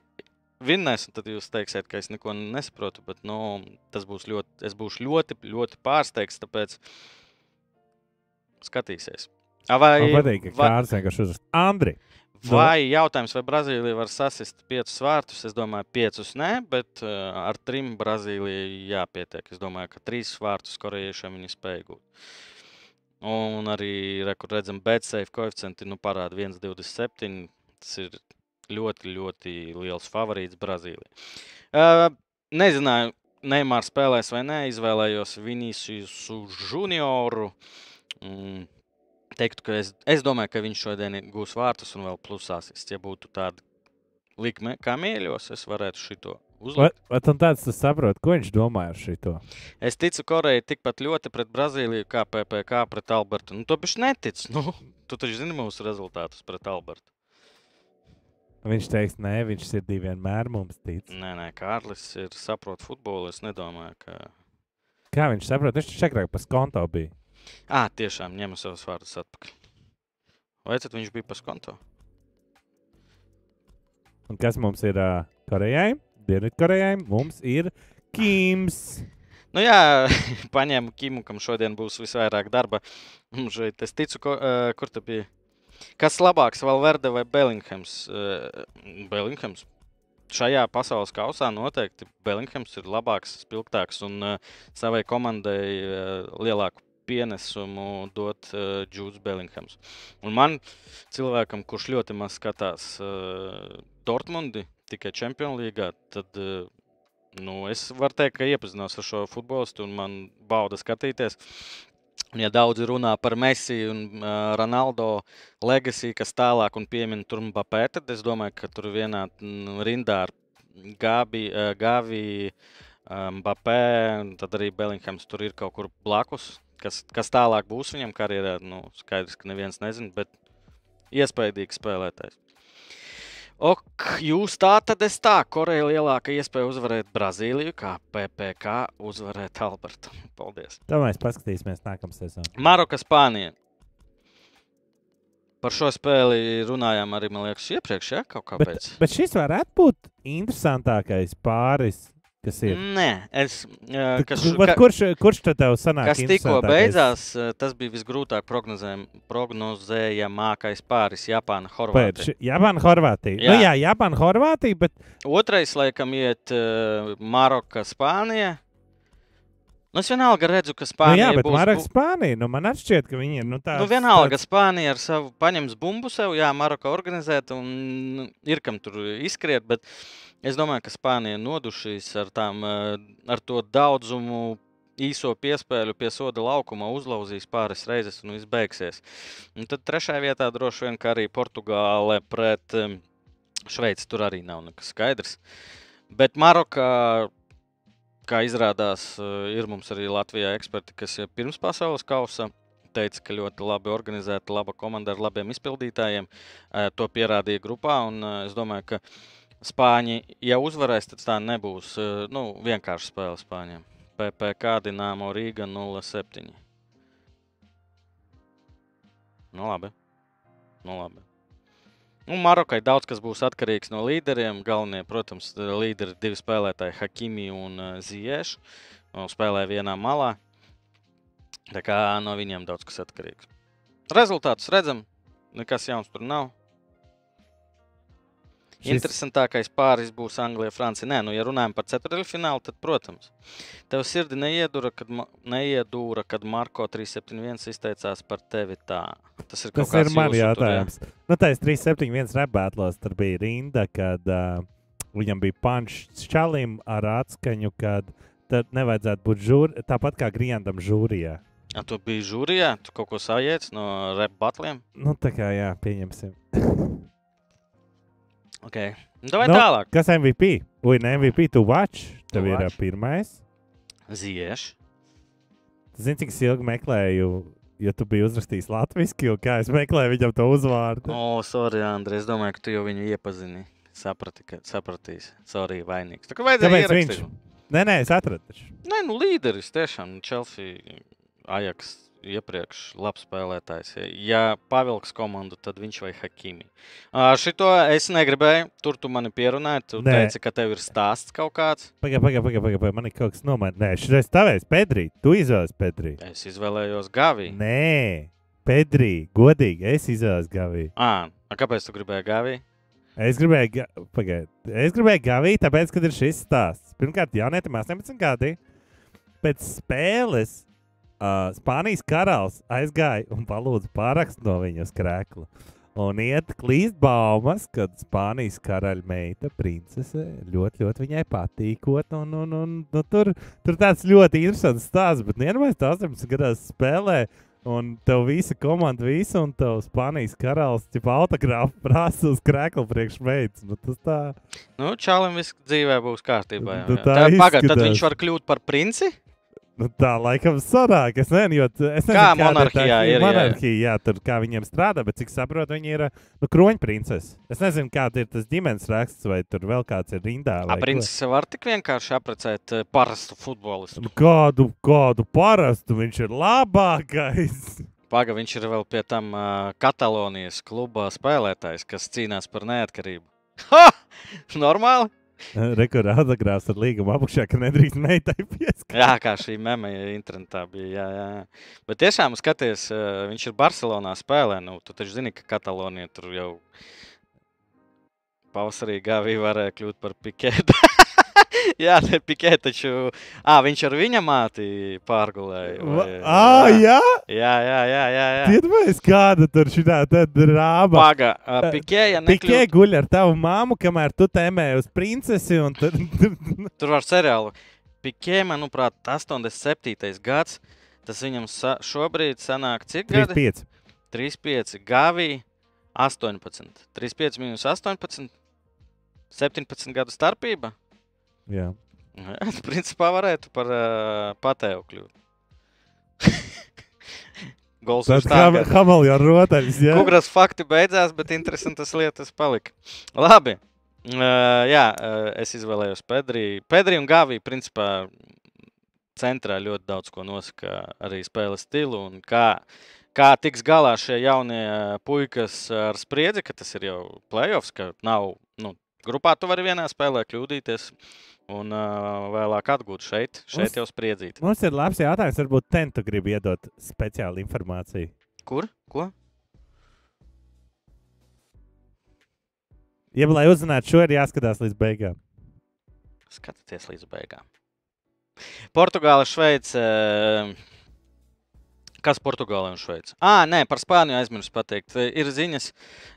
Speaker 3: vinnēs, un tad jūs teiksiet, ka es neko nesaprotu, bet nu, tas būs ļoti, es būšu ļoti, ļoti pārsteigts, tāpēc skatīsies. Vai,
Speaker 2: Man patīk, ka
Speaker 3: vai,
Speaker 2: Kārlis vienkārši uzraksta. Andri,
Speaker 3: vai jautājums, vai Brazīlija var sasist piecus vārtus? Es domāju, piecus nē, bet uh, ar trim Brazīlijai jāpietiek. Es domāju, ka trīs vārtus korejiešiem viņi spēja gūt. Un arī, re, kur redzam, betsafe koeficienti nu, parāda 1,27. Tas ir ļoti, ļoti liels favorīts Brazīlijai. Uh, nezināju, Neimārs spēlēs vai nē, izvēlējos Viniciusu junioru. Mm, teiktu, ka es, es domāju, ka viņš šodien gūs vārtus un vēl plus asists. Ja būtu tāda likme, kā mīļos, es varētu šito
Speaker 2: vai, vai tāds tu saproti, ko viņš domā ar šito?
Speaker 3: Es ticu Korejai tikpat ļoti pret Brazīliju, kā PPC pret Albertu. Nu, to bišķi netic. Nu, tu taču zini mūsu rezultātus pret Albertu.
Speaker 2: Viņš teiks, nē, viņš ir divi vienmēr mums tic.
Speaker 3: Nē, nē, Kārlis ir saprot futbolu. Es nedomāju, ka.
Speaker 2: Kā viņš saprot? Viņš taču agrāk pa skonto bija.
Speaker 3: Ah, tiešām ņemu savus vārdus atpakaļ. Vai tad viņš bija pa konto?
Speaker 2: Un kas mums ir uh, Korejai? Dienvidkorejai mums ir Kims.
Speaker 3: Nu jā, paņēmu Kimu, kam šodien būs visvairāk darba. Un Šeit es ticu, ko, uh, kur tā bija. Kas labāks, Valverde vai Bellinghams? Uh, Bellinghams. Šajā pasaules kausā noteikti Bellinghams ir labāks, spilgtāks un uh, savai komandai uh, lielāku pienesumu dot uh, Džūds Bellinghams. Un man, cilvēkam, kurš ļoti maz skatās uh, Dortmundi, tikai Champions League, tad uh, nu, es varu teikt, ka iepazinos ar šo futbolistu un man bauda skatīties. Un, ja daudzi runā par Messi un uh, Ronaldo legacy, kas tālāk un piemin tur Mbappé, tad es domāju, ka tur vienā mm, rindā ar Gabi, uh, Gavi, Bapē, un tad arī Bellinghams tur ir kaut kur blakus. Kas, kas tālāk būs viņam karjerā, nu, skaidrs, ka neviens nezina, bet iespaidīgs spēlētājs. Ok, jūs tā tad esat tā, Koreja lielākā iespēja uzvarēt Brazīliju, kā PPC uzvarēt Albertu. Paldies!
Speaker 2: Tā mēs paskatīsimies nākamā sezonā.
Speaker 3: Maroka, Spānija. Par šo spēli runājām arī, man liekas, iepriekš, ja kaut
Speaker 2: Bet,
Speaker 3: kāpēc.
Speaker 2: bet šis varētu būt interesantākais pāris, kas ir.
Speaker 3: Nē, es. Uh, kas,
Speaker 2: Bet kurš, kurš tad tev sanāk?
Speaker 3: Kas tikko beidzās, tas bija visgrūtāk prognozējam- prognozējamākais pāris Japāna, Horvātija.
Speaker 2: Japāna, Horvātija. Jā, nu, jā Japāna, Horvātija, bet
Speaker 3: Otrais, laikam, iet uh, Maroka, Spānija. Nu, es vienalga redzu, ka
Speaker 2: nu,
Speaker 3: Spānija
Speaker 2: jā, bet. Maroka, Spānija, nu man šķiet, ka viņi ir. Nu, tā,
Speaker 3: Nu, vienalga, Spānija ar savu paņems bumbu sev, jā, Maroka organizēta un nu, ir kam tur izskriet, bet es domāju, ka Spānija nodušīs ar, tām, eh, ar to daudzumu īso piespēļu pie soda laukuma, uzlauzīs pāris reizes un viss beigsies. Un tad trešajā vietā droši vien, ka arī Portugāle pret em, Šveici tur arī nav nekas skaidrs. Bet Marokā, kā izrādās, eh, ir mums arī Latvijā eksperti, kas jau pirms pasaules kausa teica, ka ļoti labi organizēta, laba komanda ar labiem izpildītājiem. Eh, To pierādīja grupā. Un eh, es domāju, ka Spāņi, ja uzvarēs, tad tā nebūs eh, nu, vienkārši spēle Spāņiem. PPC Dienāmo Rīga 07. Nu, labi. Nu, labi. Nu, Marokai daudz kas būs atkarīgs no līderiem. Galvenie, protams, līderi divi spēlētāji, Hakimi un uh, Zieša. Nu, spēlē vienā malā. Tā kā no viņiem daudz kas atkarīgs. Rezultātus redzam, nekas jauns tur nav.
Speaker 2: Šis-
Speaker 3: Interesantākais pāris būs Anglija, Francija. Nē, nu, ja runājam par ceturdaļfinālu, tad, protams, tev sirdi neiedūra, kad, Ma- neiedūra, kad Marko 371 izteicās par tevi tā. Tas ir, kaut
Speaker 2: Tas ir
Speaker 3: kāds
Speaker 2: man
Speaker 3: jūsu tur, jā?
Speaker 2: jautājums. Nu, tā ir 371 rebētlos. Tur bija rinda, kad uh, viņam bija pančs čalim ar atskaņu, kad tad nevajadzētu būt žūri, tāpat kā Griendam žūrijā.
Speaker 3: A, tu biji žūrijā, tu kaut ko sajiec no rep batliem.
Speaker 2: Nu, tā kā jā, pieņemsim.
Speaker 3: Okay. Nu, Vai
Speaker 2: Nu,
Speaker 3: tālāk?
Speaker 2: Kas MVP? Ui, ne MVP, tu watch. Tev
Speaker 3: Tu
Speaker 2: ir
Speaker 3: watch.
Speaker 2: pirmais.
Speaker 3: Zieši.
Speaker 2: Zini, cik es ilgi meklēju, ja tu biji uzrakstījis latviešu, kā es meklēju viņam to uzvārdu.
Speaker 3: O, oh, sorry, Andrej. Es domāju, ka tu jau viņu iepazini. Saprati, ka sapratīsi. Sorry, vainīgs. Tā kā vajadzēja ierakstīt.
Speaker 2: viņš? Nē, nē, es atradu.
Speaker 3: Nē, nu līderis tiešām. Chelsea, Ajax iepriekš labs spēlētājs. Ja- pavilks komandu, tad viņš vai Hakimi. Uh, šito es negribēju. Tur tu mani pierunāji. Tu
Speaker 2: Nē.
Speaker 3: teici, ka tev ir stāsts kaut kāds.
Speaker 2: Pagaid, pagaid, pagaid, pagaid, pagaid. man ir kaut kas nomainīts. Nē, šis tavēs, Pedrī. Tu izvēlies Pedrī.
Speaker 3: Es izvēlējos Gaviju.
Speaker 2: Nē, Pedrī, godīgi, es izvēlos Gaviju.
Speaker 3: À, a kāpēc tu gribēji Gaviju?
Speaker 2: Es gribēju, ga... pagaid, es gribēju Gaviju, tāpēc, kad ir šis stāsts. Pirmkārt, jaunietim 18 gadi. Pēc spēles uh, Spānijas karalis aizgāja un palūdza pārakstu no viņa uz krēkla. Un iet klīst baumas, ka Spānijas karaļa meita, princese, ļoti, ļoti viņai patīkot. Un, un, un, nu, tur, tur tāds ļoti interesants stāsts, bet vienmēr tas 18 gados spēlē. Un tev visa komanda, visa, un tev Spānijas karalis, jau autogrāfu prasa uz krēkla priekšmeitas. Nu, tas tā.
Speaker 3: Nu, Čālim viss dzīvē būs kārtībā.
Speaker 2: Nu,
Speaker 3: jā.
Speaker 2: tā
Speaker 3: Tā, pagad, tad
Speaker 2: izskatās.
Speaker 3: viņš var kļūt par princi?
Speaker 2: Nu, tā laikam sanāk. Es nezinu, jo es nezinu,
Speaker 3: Kā monarhijā
Speaker 2: tā
Speaker 3: ir, jā.
Speaker 2: Monarhija, jā, tur kā viņiem strādā, bet cik saprotu, viņi ir nu, kroņprincese. Es nezinu, kāda ir tas ģimenes raksts, vai tur vēl kāds ir rindā.
Speaker 3: A, princis var tik vienkārši apprecēt eh, parastu futbolistu.
Speaker 2: Nu, Kādu, kādu parastu viņš ir labākais.
Speaker 3: Paga, viņš ir vēl pie tam uh, Katalonijas kluba spēlētājs, kas cīnās par neatkarību. Ha! Normāli!
Speaker 2: Rekords autogrāfs ar līgumu apakšā, ka nedrīkst meitai pieskarties.
Speaker 3: Jā, kā šī mēmija internetā bija. Jā, jā. Bet tiešām skaties, uh, viņš ir Barcelonā spēlē. Nu, tu taču zini, ka Katalonija tur jau pavasarī gāvī varēja kļūt par pikētu. jā, ne pikē, taču à, viņš ar viņa māti pārgulēja. vai-
Speaker 2: Ah, jā!
Speaker 3: jā, jā, jā, jā, jā.
Speaker 2: Iedomājieties, kāda tur šī tāda drāma.
Speaker 3: Paga, pikē, ja
Speaker 2: Pikē
Speaker 3: nekļūt,
Speaker 2: guļ ar tavu māmu, kamēr tu tēmē uz princesi. un Tad,
Speaker 3: tur var seriālu. Pikē, manuprāt, 87. gads. Tas viņam sa šobrīd sanāk cik gadi?
Speaker 2: 35.
Speaker 3: 3,5 gāvī, 18. 3,5 minus 18. 17 gadu starpība.
Speaker 2: Jā.
Speaker 3: Principā varētu par uh, patēvu kļūt. Gols ir tā, ka
Speaker 2: Hamelija rotaļs, jā.
Speaker 3: Kungras fakti beidzās, bet interesantas lietas palika. Labi. Uh, jā, uh, es izvēlējos Pedriju. Pedriju un Gaviju, principā, centrā ļoti daudz ko nosaka arī spēles stilu un kā, kā tiks galā šie jaunie puikas ar spriedzi, ka tas ir jau playoffs, ka nav, nu, grupā tu vari vienā spēlē kļūdīties un uh, vēlāk atgūt šeit, šeit
Speaker 2: Mums-
Speaker 3: jau spriedzīti.
Speaker 2: Mums ir labs jautājums. Varbūt Tentu grib iedot speciālu informāciju.
Speaker 3: Kur? Ko?
Speaker 2: Ja, lai uzzinātu šo, ir jāskatās līdz beigām.
Speaker 3: Skatieties līdz beigām. Portugāla, Šveice. Kas Portugālē un Šveicē? Ah, nē, par Spāniju aizmirsu pateikt. Ir ziņas,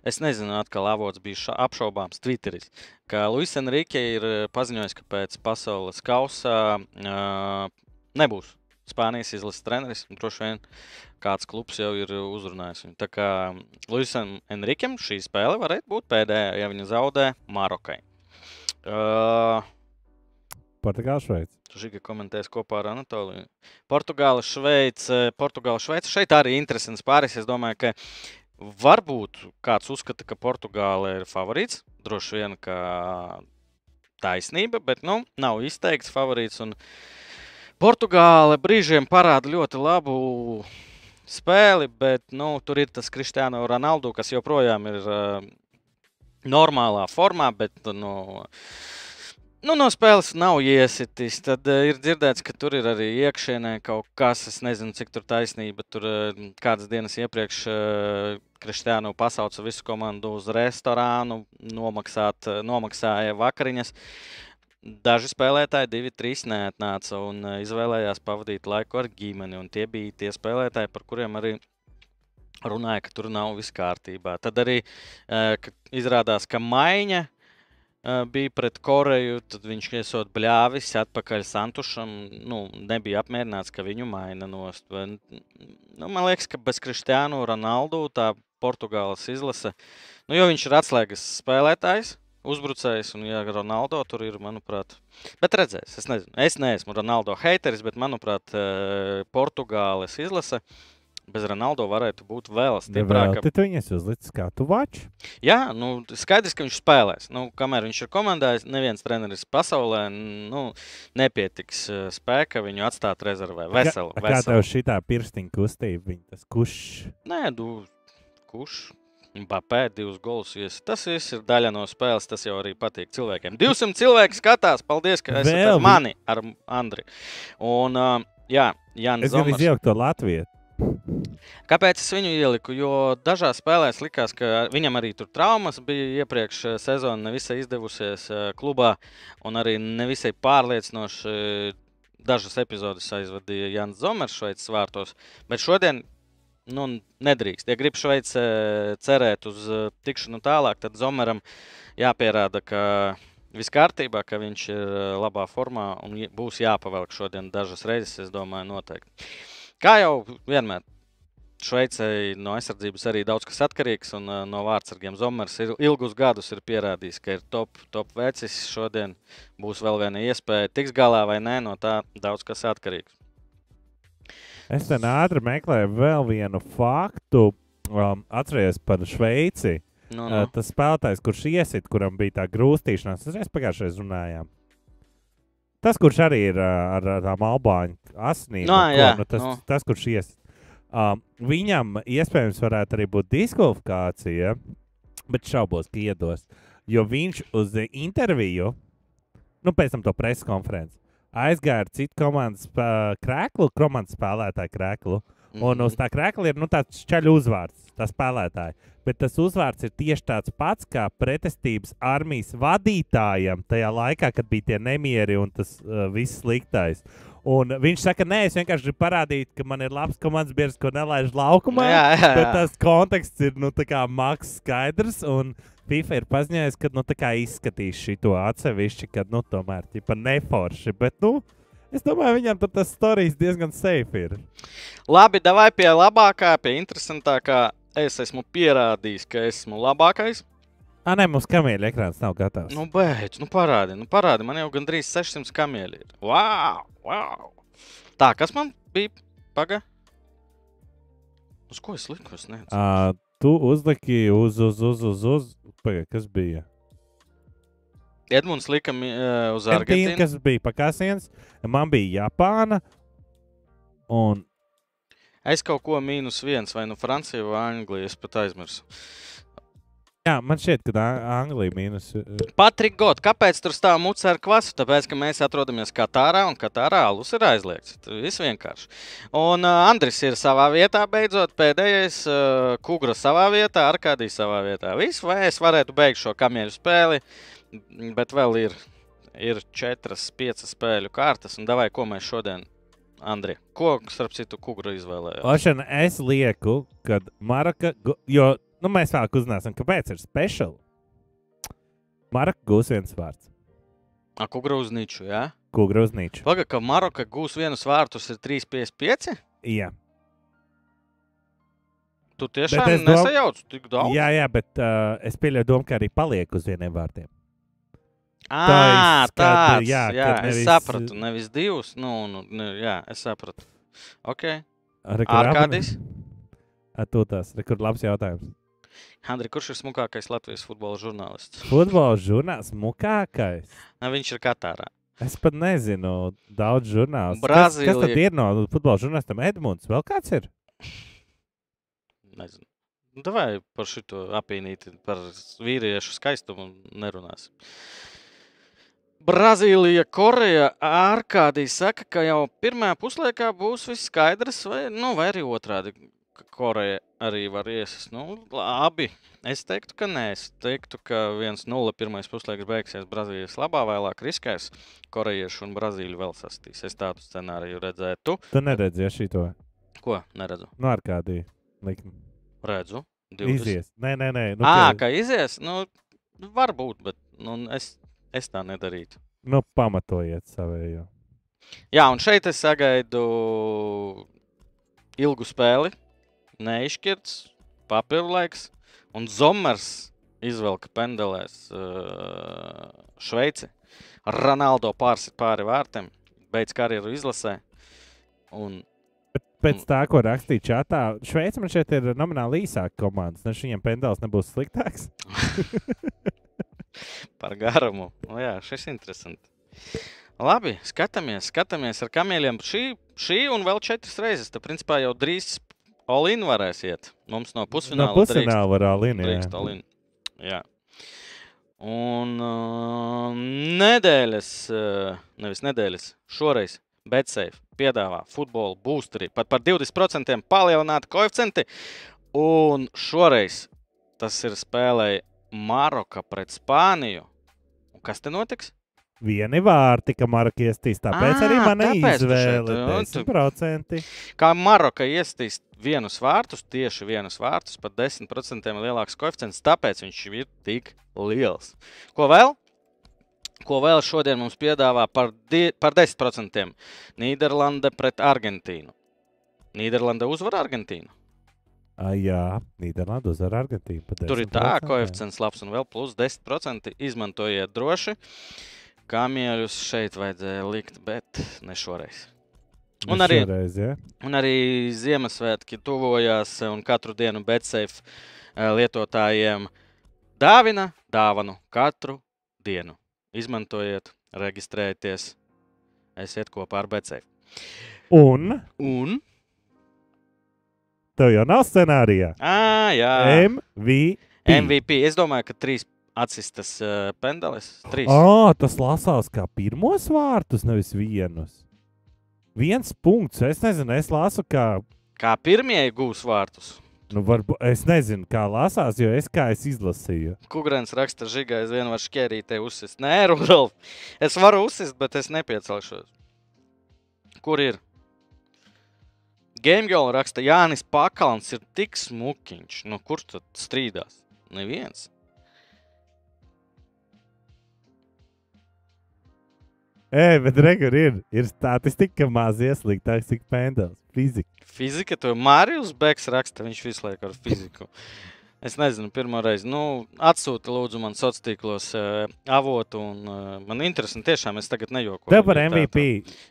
Speaker 3: es nezinu, atkal avots bija ša- apšaubāms Twitteris, ka Luis Enrique ir eh, paziņojis, ka pēc pasaules kausa uh, nebūs Spānijas izlases treneris. Droši vien kāds klubs jau ir uzrunājis viņu. Tā kā Luisam Enriquem šī spēle varētu būt pēdējā, ja viņa zaudē Marokai. Uh,
Speaker 2: Portugāla Šveice.
Speaker 3: Žiga komentēs kopā ar Anatoliju. Portugāla, Šveice. Portugāla, Šveice. Šeit arī interesants pāris. Es domāju, ka varbūt kāds uzskata, ka Portugāla ir favorīts. Droši vien, ka taisnība, bet nu, nav izteikts favorīts. Un Portugāle brīžiem parāda ļoti labu spēli, bet nu, tur ir tas Kristiāno Ronaldu, kas joprojām ir uh, normālā formā, bet nu, Nu, no spēles nav iesitis. Tad uh, ir dzirdēts, ka tur ir arī iekšienē kaut kas, es nezinu, cik tur taisnība. Tur uh, kādas dienas iepriekš uh, Kristiānu pasauca visu komandu uz restorānu, nomaksāt, uh, nomaksāja vakariņas. Daži spēlētāji, divi, trīs neatnāca un uh, izvēlējās pavadīt laiku ar ģimeni. Tie bija tie spēlētāji, par kuriem arī runāja, ka tur nav viss kārtībā. Tad arī uh, izrādās, ka maiņa uh, bija pret Koreju, tad viņš iesot bļāvis atpakaļ Santušam. Nu, nebija apmierināts, ka viņu maina nost. Nu, man liekas, ka bez Kristiānu Ronaldu tā Portugāles izlase, nu, jo viņš ir atslēgas spēlētājs. Uzbrucējs, un, ja Ronaldo tur ir, manuprāt, bet redzēs, es nezinu, es neesmu Ronaldo haiteris, bet, manuprāt, eh, Portugāles izlase bez Ronaldo varētu būt vēl stiprāka.
Speaker 2: Tad viņas uzlicis kā tu vač.
Speaker 3: Jā, nu, skaidrs, ka viņš spēlēs. Nu, kamēr viņš ir komandā, neviens treneris pasaulē nu, nepietiks eh, spēka viņu atstāt rezervē. Veselu,
Speaker 2: Kā, kā tev šī pirkstiņa kustība, viņa tas kurš?
Speaker 3: Nē, du, kurš? Mbappé, divus golus. ies- Tas viss ir daļa no spēles. Tas jau arī patīk cilvēkiem. 200 cilvēki skatās. Paldies, ka esat
Speaker 2: Vēl
Speaker 3: ar mani, ar Andriu. Un, uh, jā, Jānis
Speaker 2: Es gribu izjaukt to Latviju.
Speaker 3: Kāpēc es viņu ieliku? Jo dažās spēlēs likās, ka viņam arī tur traumas bija iepriekš eh, sezonā, nevisai izdevusies eh, klubā, un arī nevisai pārliecinoši eh, dažas epizodes aizvadīja Jans Zomers Šveices vārtos. Bet šodien nu, nedrīkst. Ja grib Šveice cerēt uz tikšanu tālāk, tad Zomeram jāpierāda, ka viss kārtībā, ka viņš ir labā formā un būs jāpavelk šodien dažas reizes, es domāju, noteikti. Kā jau vienmēr, Šveicē no aizsardzības arī daudz kas atkarīgs, un uh, no vārdsargiem Zomers ir ilgus gadus ir pierādījis, ka ir top, top vecis. Šodien būs vēl viena iespēja, tiks galā vai nē, no tā daudz kas atkarīgs.
Speaker 2: Es ten ātri meklēju vēl vienu faktu. Um, atceries par Šveici.
Speaker 3: Nu,
Speaker 2: Uh,
Speaker 3: nu.
Speaker 2: tas spēlētājs, kurš iesit, kuram bija tā grūstīšanās, tas mēs pagājušajā runājām. Tas, kurš arī ir uh, ar, ar tām albāņu asinīm,
Speaker 3: Nu,
Speaker 2: un ko,
Speaker 3: jā,
Speaker 2: nu, tas,
Speaker 3: nu.
Speaker 2: tas, kurš iesit. Um, viņam iespējams varētu arī būt diskvalifikācija, bet šaubos, ka iedos. Jo viņš uz interviju, nu, pēc tam to preses konferenci, aizgāja ar citu komandas uh, krēklu, komandas spēlētāju krēklu. Un uz tā krēsla ir nu, tāds čaļu uzvārds, tā spēlētāja. Bet tas uzvārds ir tieši tāds pats kā pretestības armijas vadītājam tajā laikā, kad bija tie nemieri un tas uh, viss sliktais. Un viņš saka, nē, es vienkārši gribu parādīt, ka man ir labs komandas biedrs, ko nelaiž laukumā.
Speaker 3: Jā, jā, jā.
Speaker 2: Bet tas konteksts ir nu, maks skaidrs. Un FIFA ir paziņojis, ka nu, izskatīs šo atsevišķi, ka nu, tomēr ir neforši. Bet, nu, es domāju, viņam tas stāstījis diezgan safe. Ir.
Speaker 3: Labi, davai pie labākā, pie interesantākā. Es esmu pierādījis, ka esmu labākais.
Speaker 2: Ah, nē, mums kamieļa ekrāns nav gatavs.
Speaker 3: Nu, beidz, nu parādi, nu parādi. Man jau gandrīz 600 kamieļi ir. Wow! wow. Tā, kas man bija? Paga. Uz ko es liku? Es nezinu.
Speaker 2: Uh, tu uzliki uz, uz, uz, uz, uz. Pagaid, kas bija?
Speaker 3: Edmunds lika eh, uz Argentīnu.
Speaker 2: kas bija pakāpiens. Man bija Japāna. Un
Speaker 3: Es kaut ko mīnus viens, vai nu Francija vai Anglija. Es pat aizmirsu.
Speaker 2: Jā, man šķiet, ka Ang- Anglija mīnus. uh,
Speaker 3: Patrika Got, kāpēc tur stāv muca ar kvasu? Tāpēc, ka mēs atrodamies Katārā un Katārā alus ir aizliegts. Viss vienkārši. Un uh, Andris ir savā vietā, beidzot, pēdējais, uh, Kugra savā vietā, Arkādijs savā vietā. Viss, vai es varētu beigt šo kamieļu spēli, bet vēl ir, ir četras, piecas spēļu kārtas. Un davai, ko mēs šodien, Andri, ko, starp citu, Kugra izvēlējās?
Speaker 2: Ošana, es lieku, ka Maroka, gu- jo nu, mēs vēlāk uzzināsim, kāpēc ir speciāli. Maroka gūs viens vārds.
Speaker 3: A, niču, jā?
Speaker 2: Ko grūznīču?
Speaker 3: Pagaid, ka Maroka gūs vienus vārtus ir 3,55?
Speaker 2: Jā.
Speaker 3: Tu tiešām
Speaker 2: dom-
Speaker 3: nesajauc tik daudz?
Speaker 2: jā, jā, bet uh, es pieļauju, domu, ka arī paliek uz vieniem vārtiem.
Speaker 3: À,
Speaker 2: kad,
Speaker 3: tāds,
Speaker 2: jā,
Speaker 3: jā,
Speaker 2: kad
Speaker 3: es
Speaker 2: nevis-
Speaker 3: sapratu. Nevis divus, nu, nu ne, jā, es sapratu. Ok,
Speaker 2: Ar
Speaker 3: Arkādijs?
Speaker 2: Tu tās, re, kur labs jautājums.
Speaker 3: Andri, kurš ir smukākais Latvijas futbola žurnālists?
Speaker 2: Futbola žurnāls mukākais.
Speaker 3: Ne, viņš ir Katārā.
Speaker 2: Es pat nezinu, daudz žurnālu. Kas, kas
Speaker 3: Brazīlija.
Speaker 2: tad ir no futbola žurnālistiem? Edmunds, vēl kāds ir?
Speaker 3: Nezinu. Nu, Davai par šo apīnīti, par vīriešu skaistumu nerunāsim. Brazīlija, Koreja, Arkādija saka, ka jau pirmā puslaikā būs viss skaidrs, vai, nu, vai arī otrādi. Ka Koreja arī var iesist. Nu, labi, es teiktu, ka nē. Es teiktu, ka 1-0 pirmais puslaiks beigsies Brazīlijas labā, vēlāk riskēs. Korejieši un Brazīļi vēl sastīs. Es tādu scenāriju redzētu.
Speaker 2: Tu neredzēji šito.
Speaker 3: Ko neredzu?
Speaker 2: Nu, ar kādī likmi.
Speaker 3: Redzu. 20.
Speaker 2: Izies. Nē, nē, nē. Nu,
Speaker 3: Ah,
Speaker 2: ka...
Speaker 3: izies? Nu, varbūt, bet nu, es, es tā nedarītu.
Speaker 2: nu pamatojiet savējo.
Speaker 3: Jā, un šeit es sagaidu ilgu spēli, neizšķirts, papīra laiks, un Zomers izvelka pendelēs uh, Šveici. Ronaldo pārsit pāri vārtiem, beidz karjeru izlasē. Un
Speaker 2: Pēc tā, ko rakstīja čatā, Šveice man šeit ir nomināli īsāka komanda. Nes viņiem pendels nebūs sliktāks.
Speaker 3: par garumu. Nu, jā, šis ir interesants. Labi, skatāmies, skatāmies ar kamieļiem. Šī, šī un vēl četras reizes. Tad, principā, jau drīz Olīna varēs iet. Mums no
Speaker 2: No
Speaker 3: pusfināla
Speaker 2: pusfināla var alīnija.
Speaker 3: Drīkst Olīna. Jā. Un uh, nedēļas, uh, nevis nedēļas, šoreiz BetSafe piedāvā futbola boosteri pat par 20% palielināti koeficienti. Un šoreiz tas ir spēlē Maroka pret Spāniju. Un kas te notiks?
Speaker 2: Vieni vārti, ka Maroka iestīs. Tāpēc
Speaker 3: Ā,
Speaker 2: arī izvēle
Speaker 3: nu,
Speaker 2: ir
Speaker 3: tu-
Speaker 2: 10%.
Speaker 3: Kā Maroka iestīs vienus vārtus, tieši vienus vārtus, pat 10% lielāks koeficients, tāpēc viņš ir tik liels. Ko vēl? Ko vēl šodien mums piedāvā par, di, par 10%? Nīderlande pret Argentīnu. Nīderlande uzvar Argentīnu.
Speaker 2: Ah, jā, Nīderlanda uzvar Argentīnu.
Speaker 3: Tur ir tā,
Speaker 2: 10%.
Speaker 3: koeficients labs un vēl plus 10%. Izmantojiet droši. Kamieļus šeit vajadzēja likt, bet ne šoreiz. Un arī-
Speaker 2: šoreiz, ja?
Speaker 3: Un arī Ziemassvētki tuvojās, un katru dienu BetSafe eh, lietotājiem dāvina dāvanu katru dienu. Izmantojiet, reģistrējieties, esiet kopā ar BetSafe.
Speaker 2: Un
Speaker 3: Un,
Speaker 2: tev jau nav scenārijā.
Speaker 3: ah, jā,
Speaker 2: MVP.
Speaker 3: MVP. Es domāju, ka trīs atsistas uh, pendeles. Trīs.
Speaker 2: Oh, tas lasās kā pirmos vārtus, nevis vienus. Viens punkts. Es nezinu, es lasu, kā.
Speaker 3: Kā pirmie gūs vārtus.
Speaker 2: Nu, varbūt, es nezinu, kā lasās, jo es kā es izlasīju.
Speaker 3: Kukurēns raksta, ka es vienu varu šķērīt, te uzsist. Nē, Rudolf, es varu uzsist, bet es nepiecelšos. Kur ir? Gamegala raksta, Jānis Pakalns ir tik smukiņš. Nu, kurš tad strīdās? Neviens.
Speaker 2: Ej, bet rekur ir, ir statistika, ka maz ieslīgtāks tik pendels. Fizika.
Speaker 3: Fizika, to Mārijus Beks raksta, viņš visu laiku ar fiziku. Es nezinu, pirmā reize. Nu, atsūti, lūdzu, man sociālos tīklos uh, avotu. Un, uh, man interesanti, tiešām es tagad nejokoju.
Speaker 2: Tev par MVP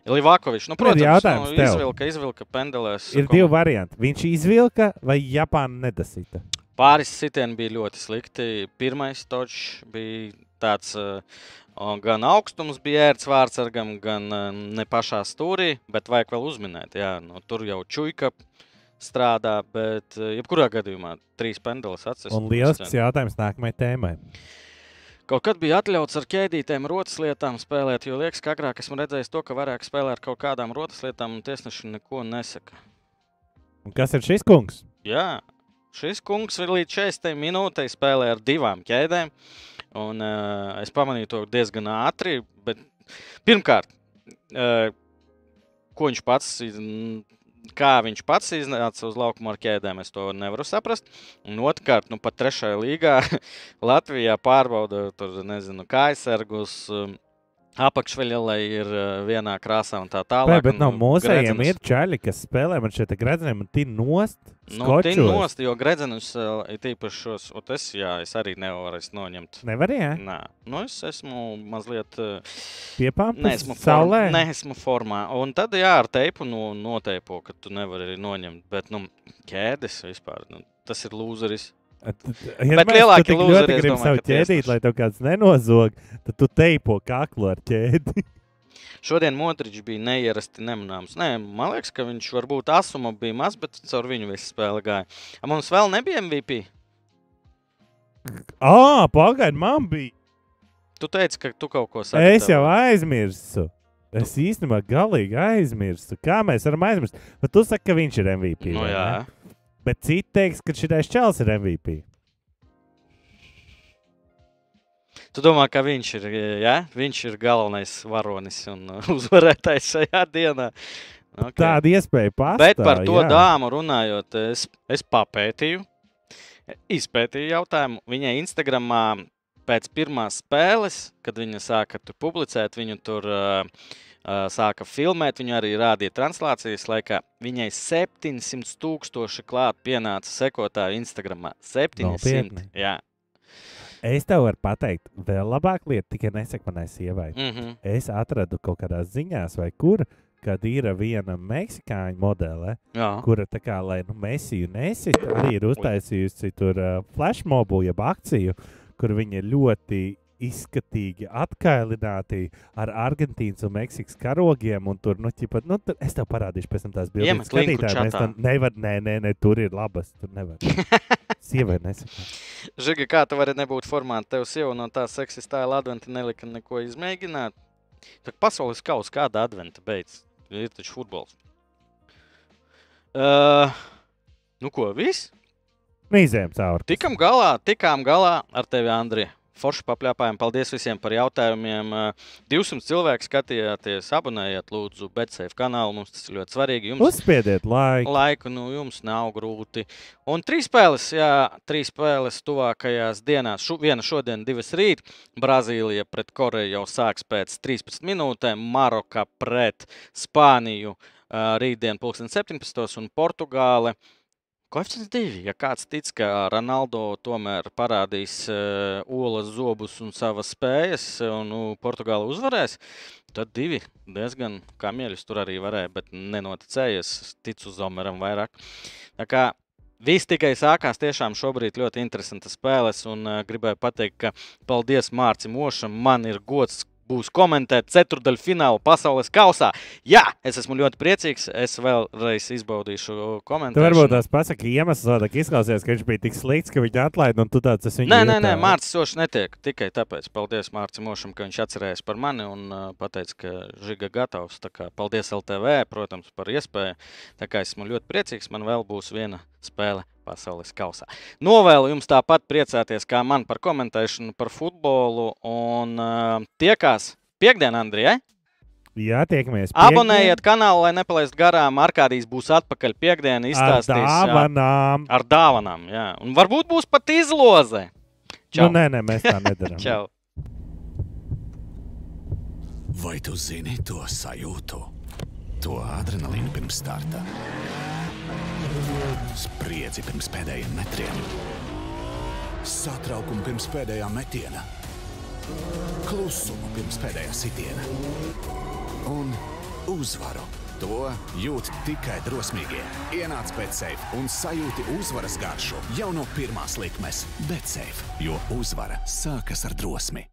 Speaker 3: Livakovičs. Nu, protams,
Speaker 2: jautājums
Speaker 3: nu,
Speaker 2: tev.
Speaker 3: izvilka, izvilka pendelēs.
Speaker 2: ir divi varianti. Viņš izvilka vai Japāna nedasīta?
Speaker 3: Pāris sitieni bija ļoti slikti. Pirmais točs bija tāds. Gan augstums bija ērts vārdsargam, gan ne pašā stūrī, bet vajag vēl uzminēt. Jā, nu, tur jau čūka strādā, bet jebkurā gadījumā trīs pendeles atsevišķi.
Speaker 2: Un lielisks jautājums nākamajai tēmai.
Speaker 3: Kaut kad bija atļauts ar ķēdītēm rotas lietām spēlēt, jo liekas, ka agrāk esmu redzējis to, ka varētu spēlēt ar kaut kādām rotas lietām, un tiesneši neko nesaka.
Speaker 2: Un kas ir šis kungs?
Speaker 3: Jā, šis kungs ir līdz 40 minūtei spēlē ar divām ķēdēm. Un, uh, es pamanīju to diezgan ātri. Bet, pirmkārt, uh, ko viņš pats, kā viņš pats iznāca uz laukuma ar ķēdēm, es to nevaru saprast. Un otrkārt, nu, pat trešajā līgā Latvijā pārbauda tur, nezinu, kājsargus. Um, Apakšveļai ir uh, vienā krāsā un tā tālāk.
Speaker 2: bet no
Speaker 3: un, Gredzenus-
Speaker 2: ir čaļi, kas spēlē man šeit gredzeniem un tī nost.
Speaker 3: Nu, tā nost, jo gredzenus uh, ir tīpaši šos, ot es, jā, es arī nevaru es noņemt.
Speaker 2: Nevar, jā?
Speaker 3: Nē, nu es esmu mazliet. Uh,
Speaker 2: Piepāmpis
Speaker 3: neesmu
Speaker 2: saulē.
Speaker 3: formā. Neesmu formā. Un tad, jā, ar teipu nu, noteipo, ka tu nevari arī noņemt. Bet, nu, ķēdes vispār, nu, tas ir lūzeris.
Speaker 2: Ja
Speaker 3: Bet lielākie
Speaker 2: tu
Speaker 3: lūzeri, es domāju,
Speaker 2: savu ķēdīt, lai tev kāds nenozog, tad tu teipo kaklu ar ķēdi.
Speaker 3: Šodien Modričs bija neierasti nemanāms. Nē, man liekas, ka viņš varbūt asuma bija maz, bet caur viņu visu spēli gāja. A, mums vēl nebija MVP.
Speaker 2: Ā, pagaidi, man bija.
Speaker 3: Tu teici, ka tu kaut ko
Speaker 2: Es
Speaker 3: sagatavoji.
Speaker 2: jau aizmirsu. Es īstenībā galīgi aizmirsu. Kā mēs varam aizmirst? Bet tu saki, ka viņš ir MVP.
Speaker 3: Nu,
Speaker 2: vai
Speaker 3: jā.
Speaker 2: ne? Bet citi teiks, ka šis čels ir MVP.
Speaker 3: Tu domā, ka viņš ir, ja? viņš ir galvenais varonis un uzvarētājs šajā dienā. Okay.
Speaker 2: Tāda iespēja pastāv.
Speaker 3: Bet par to
Speaker 2: jā.
Speaker 3: dāmu runājot, es, es papētīju, izpētīju jautājumu. Viņai Instagramā pēc pirmās spēles, kad viņa sāka tur publicēt, viņu tur uh, uh, sāka filmēt, viņu arī rādīja translācijas laikā. Viņai 700 tūkstoši klāt pienāca sekotāju Instagramā. 700.
Speaker 2: Nopietni?
Speaker 3: Jā.
Speaker 2: Es tev varu pateikt, vēl labāk lieta, tikai nesaka manai sievai.
Speaker 3: Mm -hmm.
Speaker 2: Es atradu kaut kādās ziņās, vai kur, kad ir viena meksikāņu modele,
Speaker 3: Jā.
Speaker 2: kura tā kā, lai nu, Mēsiju nesit, arī ir uztaisījusi tur uh, flashmobu, jeb akciju, kur viņi ir ļoti izskatīgi atkailināti ar Argentīnas un Meksikas karogiem. Un tur, nu, ķipa, nu, tur, es tev parādīšu pēc tam tās bildes. Skatītājiem es tam nevaru, nē, nē, nē, tur ir labas, tur nevar. Sievai nesaka.
Speaker 3: Žiga, kā tu vari nebūt formā? Tev sieva no tā seksistā adventa nelika neko izmēģināt. Tā pasaules kausa kāda adventa beidzas. Ir taču futbols. Uh, nu ko, viss?
Speaker 2: Mīzēm cauri.
Speaker 3: Tikam galā, tikām galā ar tevi, Andrija. Forši papļāpājām. Paldies visiem par jautājumiem. Uh, 200 cilvēku skatījāties, abonējiet, lūdzu, Betsafe kanālu. Mums tas ir ļoti svarīgi. Jums
Speaker 2: Uzspiediet laiku.
Speaker 3: laiku, nu, jums nav grūti. Un trīs spēles, jā, trīs spēles tuvākajās dienās. Šu, viena šodien, divas rīt. Brazīlija pret Koreju jau sāks pēc 13 minūtēm, Maroka pret Spāniju ā, rītdien, 2017. un Portugāle. Koeficients divi. Ja kāds tic, ka Ronaldo tomēr parādīs uh, olas zobus un savas spējas, un nu, Portugāla uzvarēs, tad divi diezgan kamieļus tur arī varēja, bet nenoticēja. Es ticu Zomeram vairāk. Tā kā Viss tikai sākās. Tiešām šobrīd ļoti interesantas spēles. Un uh, gribēju pateikt, ka paldies Mārcis Mošam. Man ir gods būs komentēt ceturdaļu finālu pasaules kausā. Jā, es esmu ļoti priecīgs. Es vēlreiz izbaudīšu komentāru.
Speaker 2: varbūt tās pasaki iemesls, kādēļ izklausījās, ka viņš bija tik slikts, ka viņš atlaida, un tu tāds - es viņu.
Speaker 3: Nē, nē, nē. Mārcis Sošs netiek. Tikai tāpēc. Paldies Mārcis Mošam, ka viņš atcerējās par mani un uh, pateica, ka Žiga gatavs. Tā kā paldies LTV, protams, par iespēju. Tā kā esmu ļoti priecīgs. Man vēl būs viena spēle pasaules kausā. Novēlu jums tāpat priecāties kā man par komentēšanu par futbolu. Un uh, tiekās piekdien, Andrija.
Speaker 2: Jā, tiekamies.
Speaker 3: Abonējiet kanālu, lai nepalaistu garām. Arkādijs būs atpakaļ piekdienā.
Speaker 2: Ar
Speaker 3: Izstāstīs jā,
Speaker 2: dāvanām.
Speaker 3: ar dāvanām. Jā. Un varbūt būs pat izloze. Čau.
Speaker 2: Nu, nē, nē, mēs tā nedarām.
Speaker 3: Čau.
Speaker 1: Vai tu zini to sajūtu? To adrenalīnu pirms starta, spriedzi pirms pēdējiem metriem, satraukumu pirms pēdējā metiena, klusumu pirms pēdējā sitiena un uzvaru. To jūt tikai drosmīgie. Ienāc sevis un sajūti uzvaras garšu jau no pirmās likmes. Bet seif, jo uzvara sākas ar drosmi.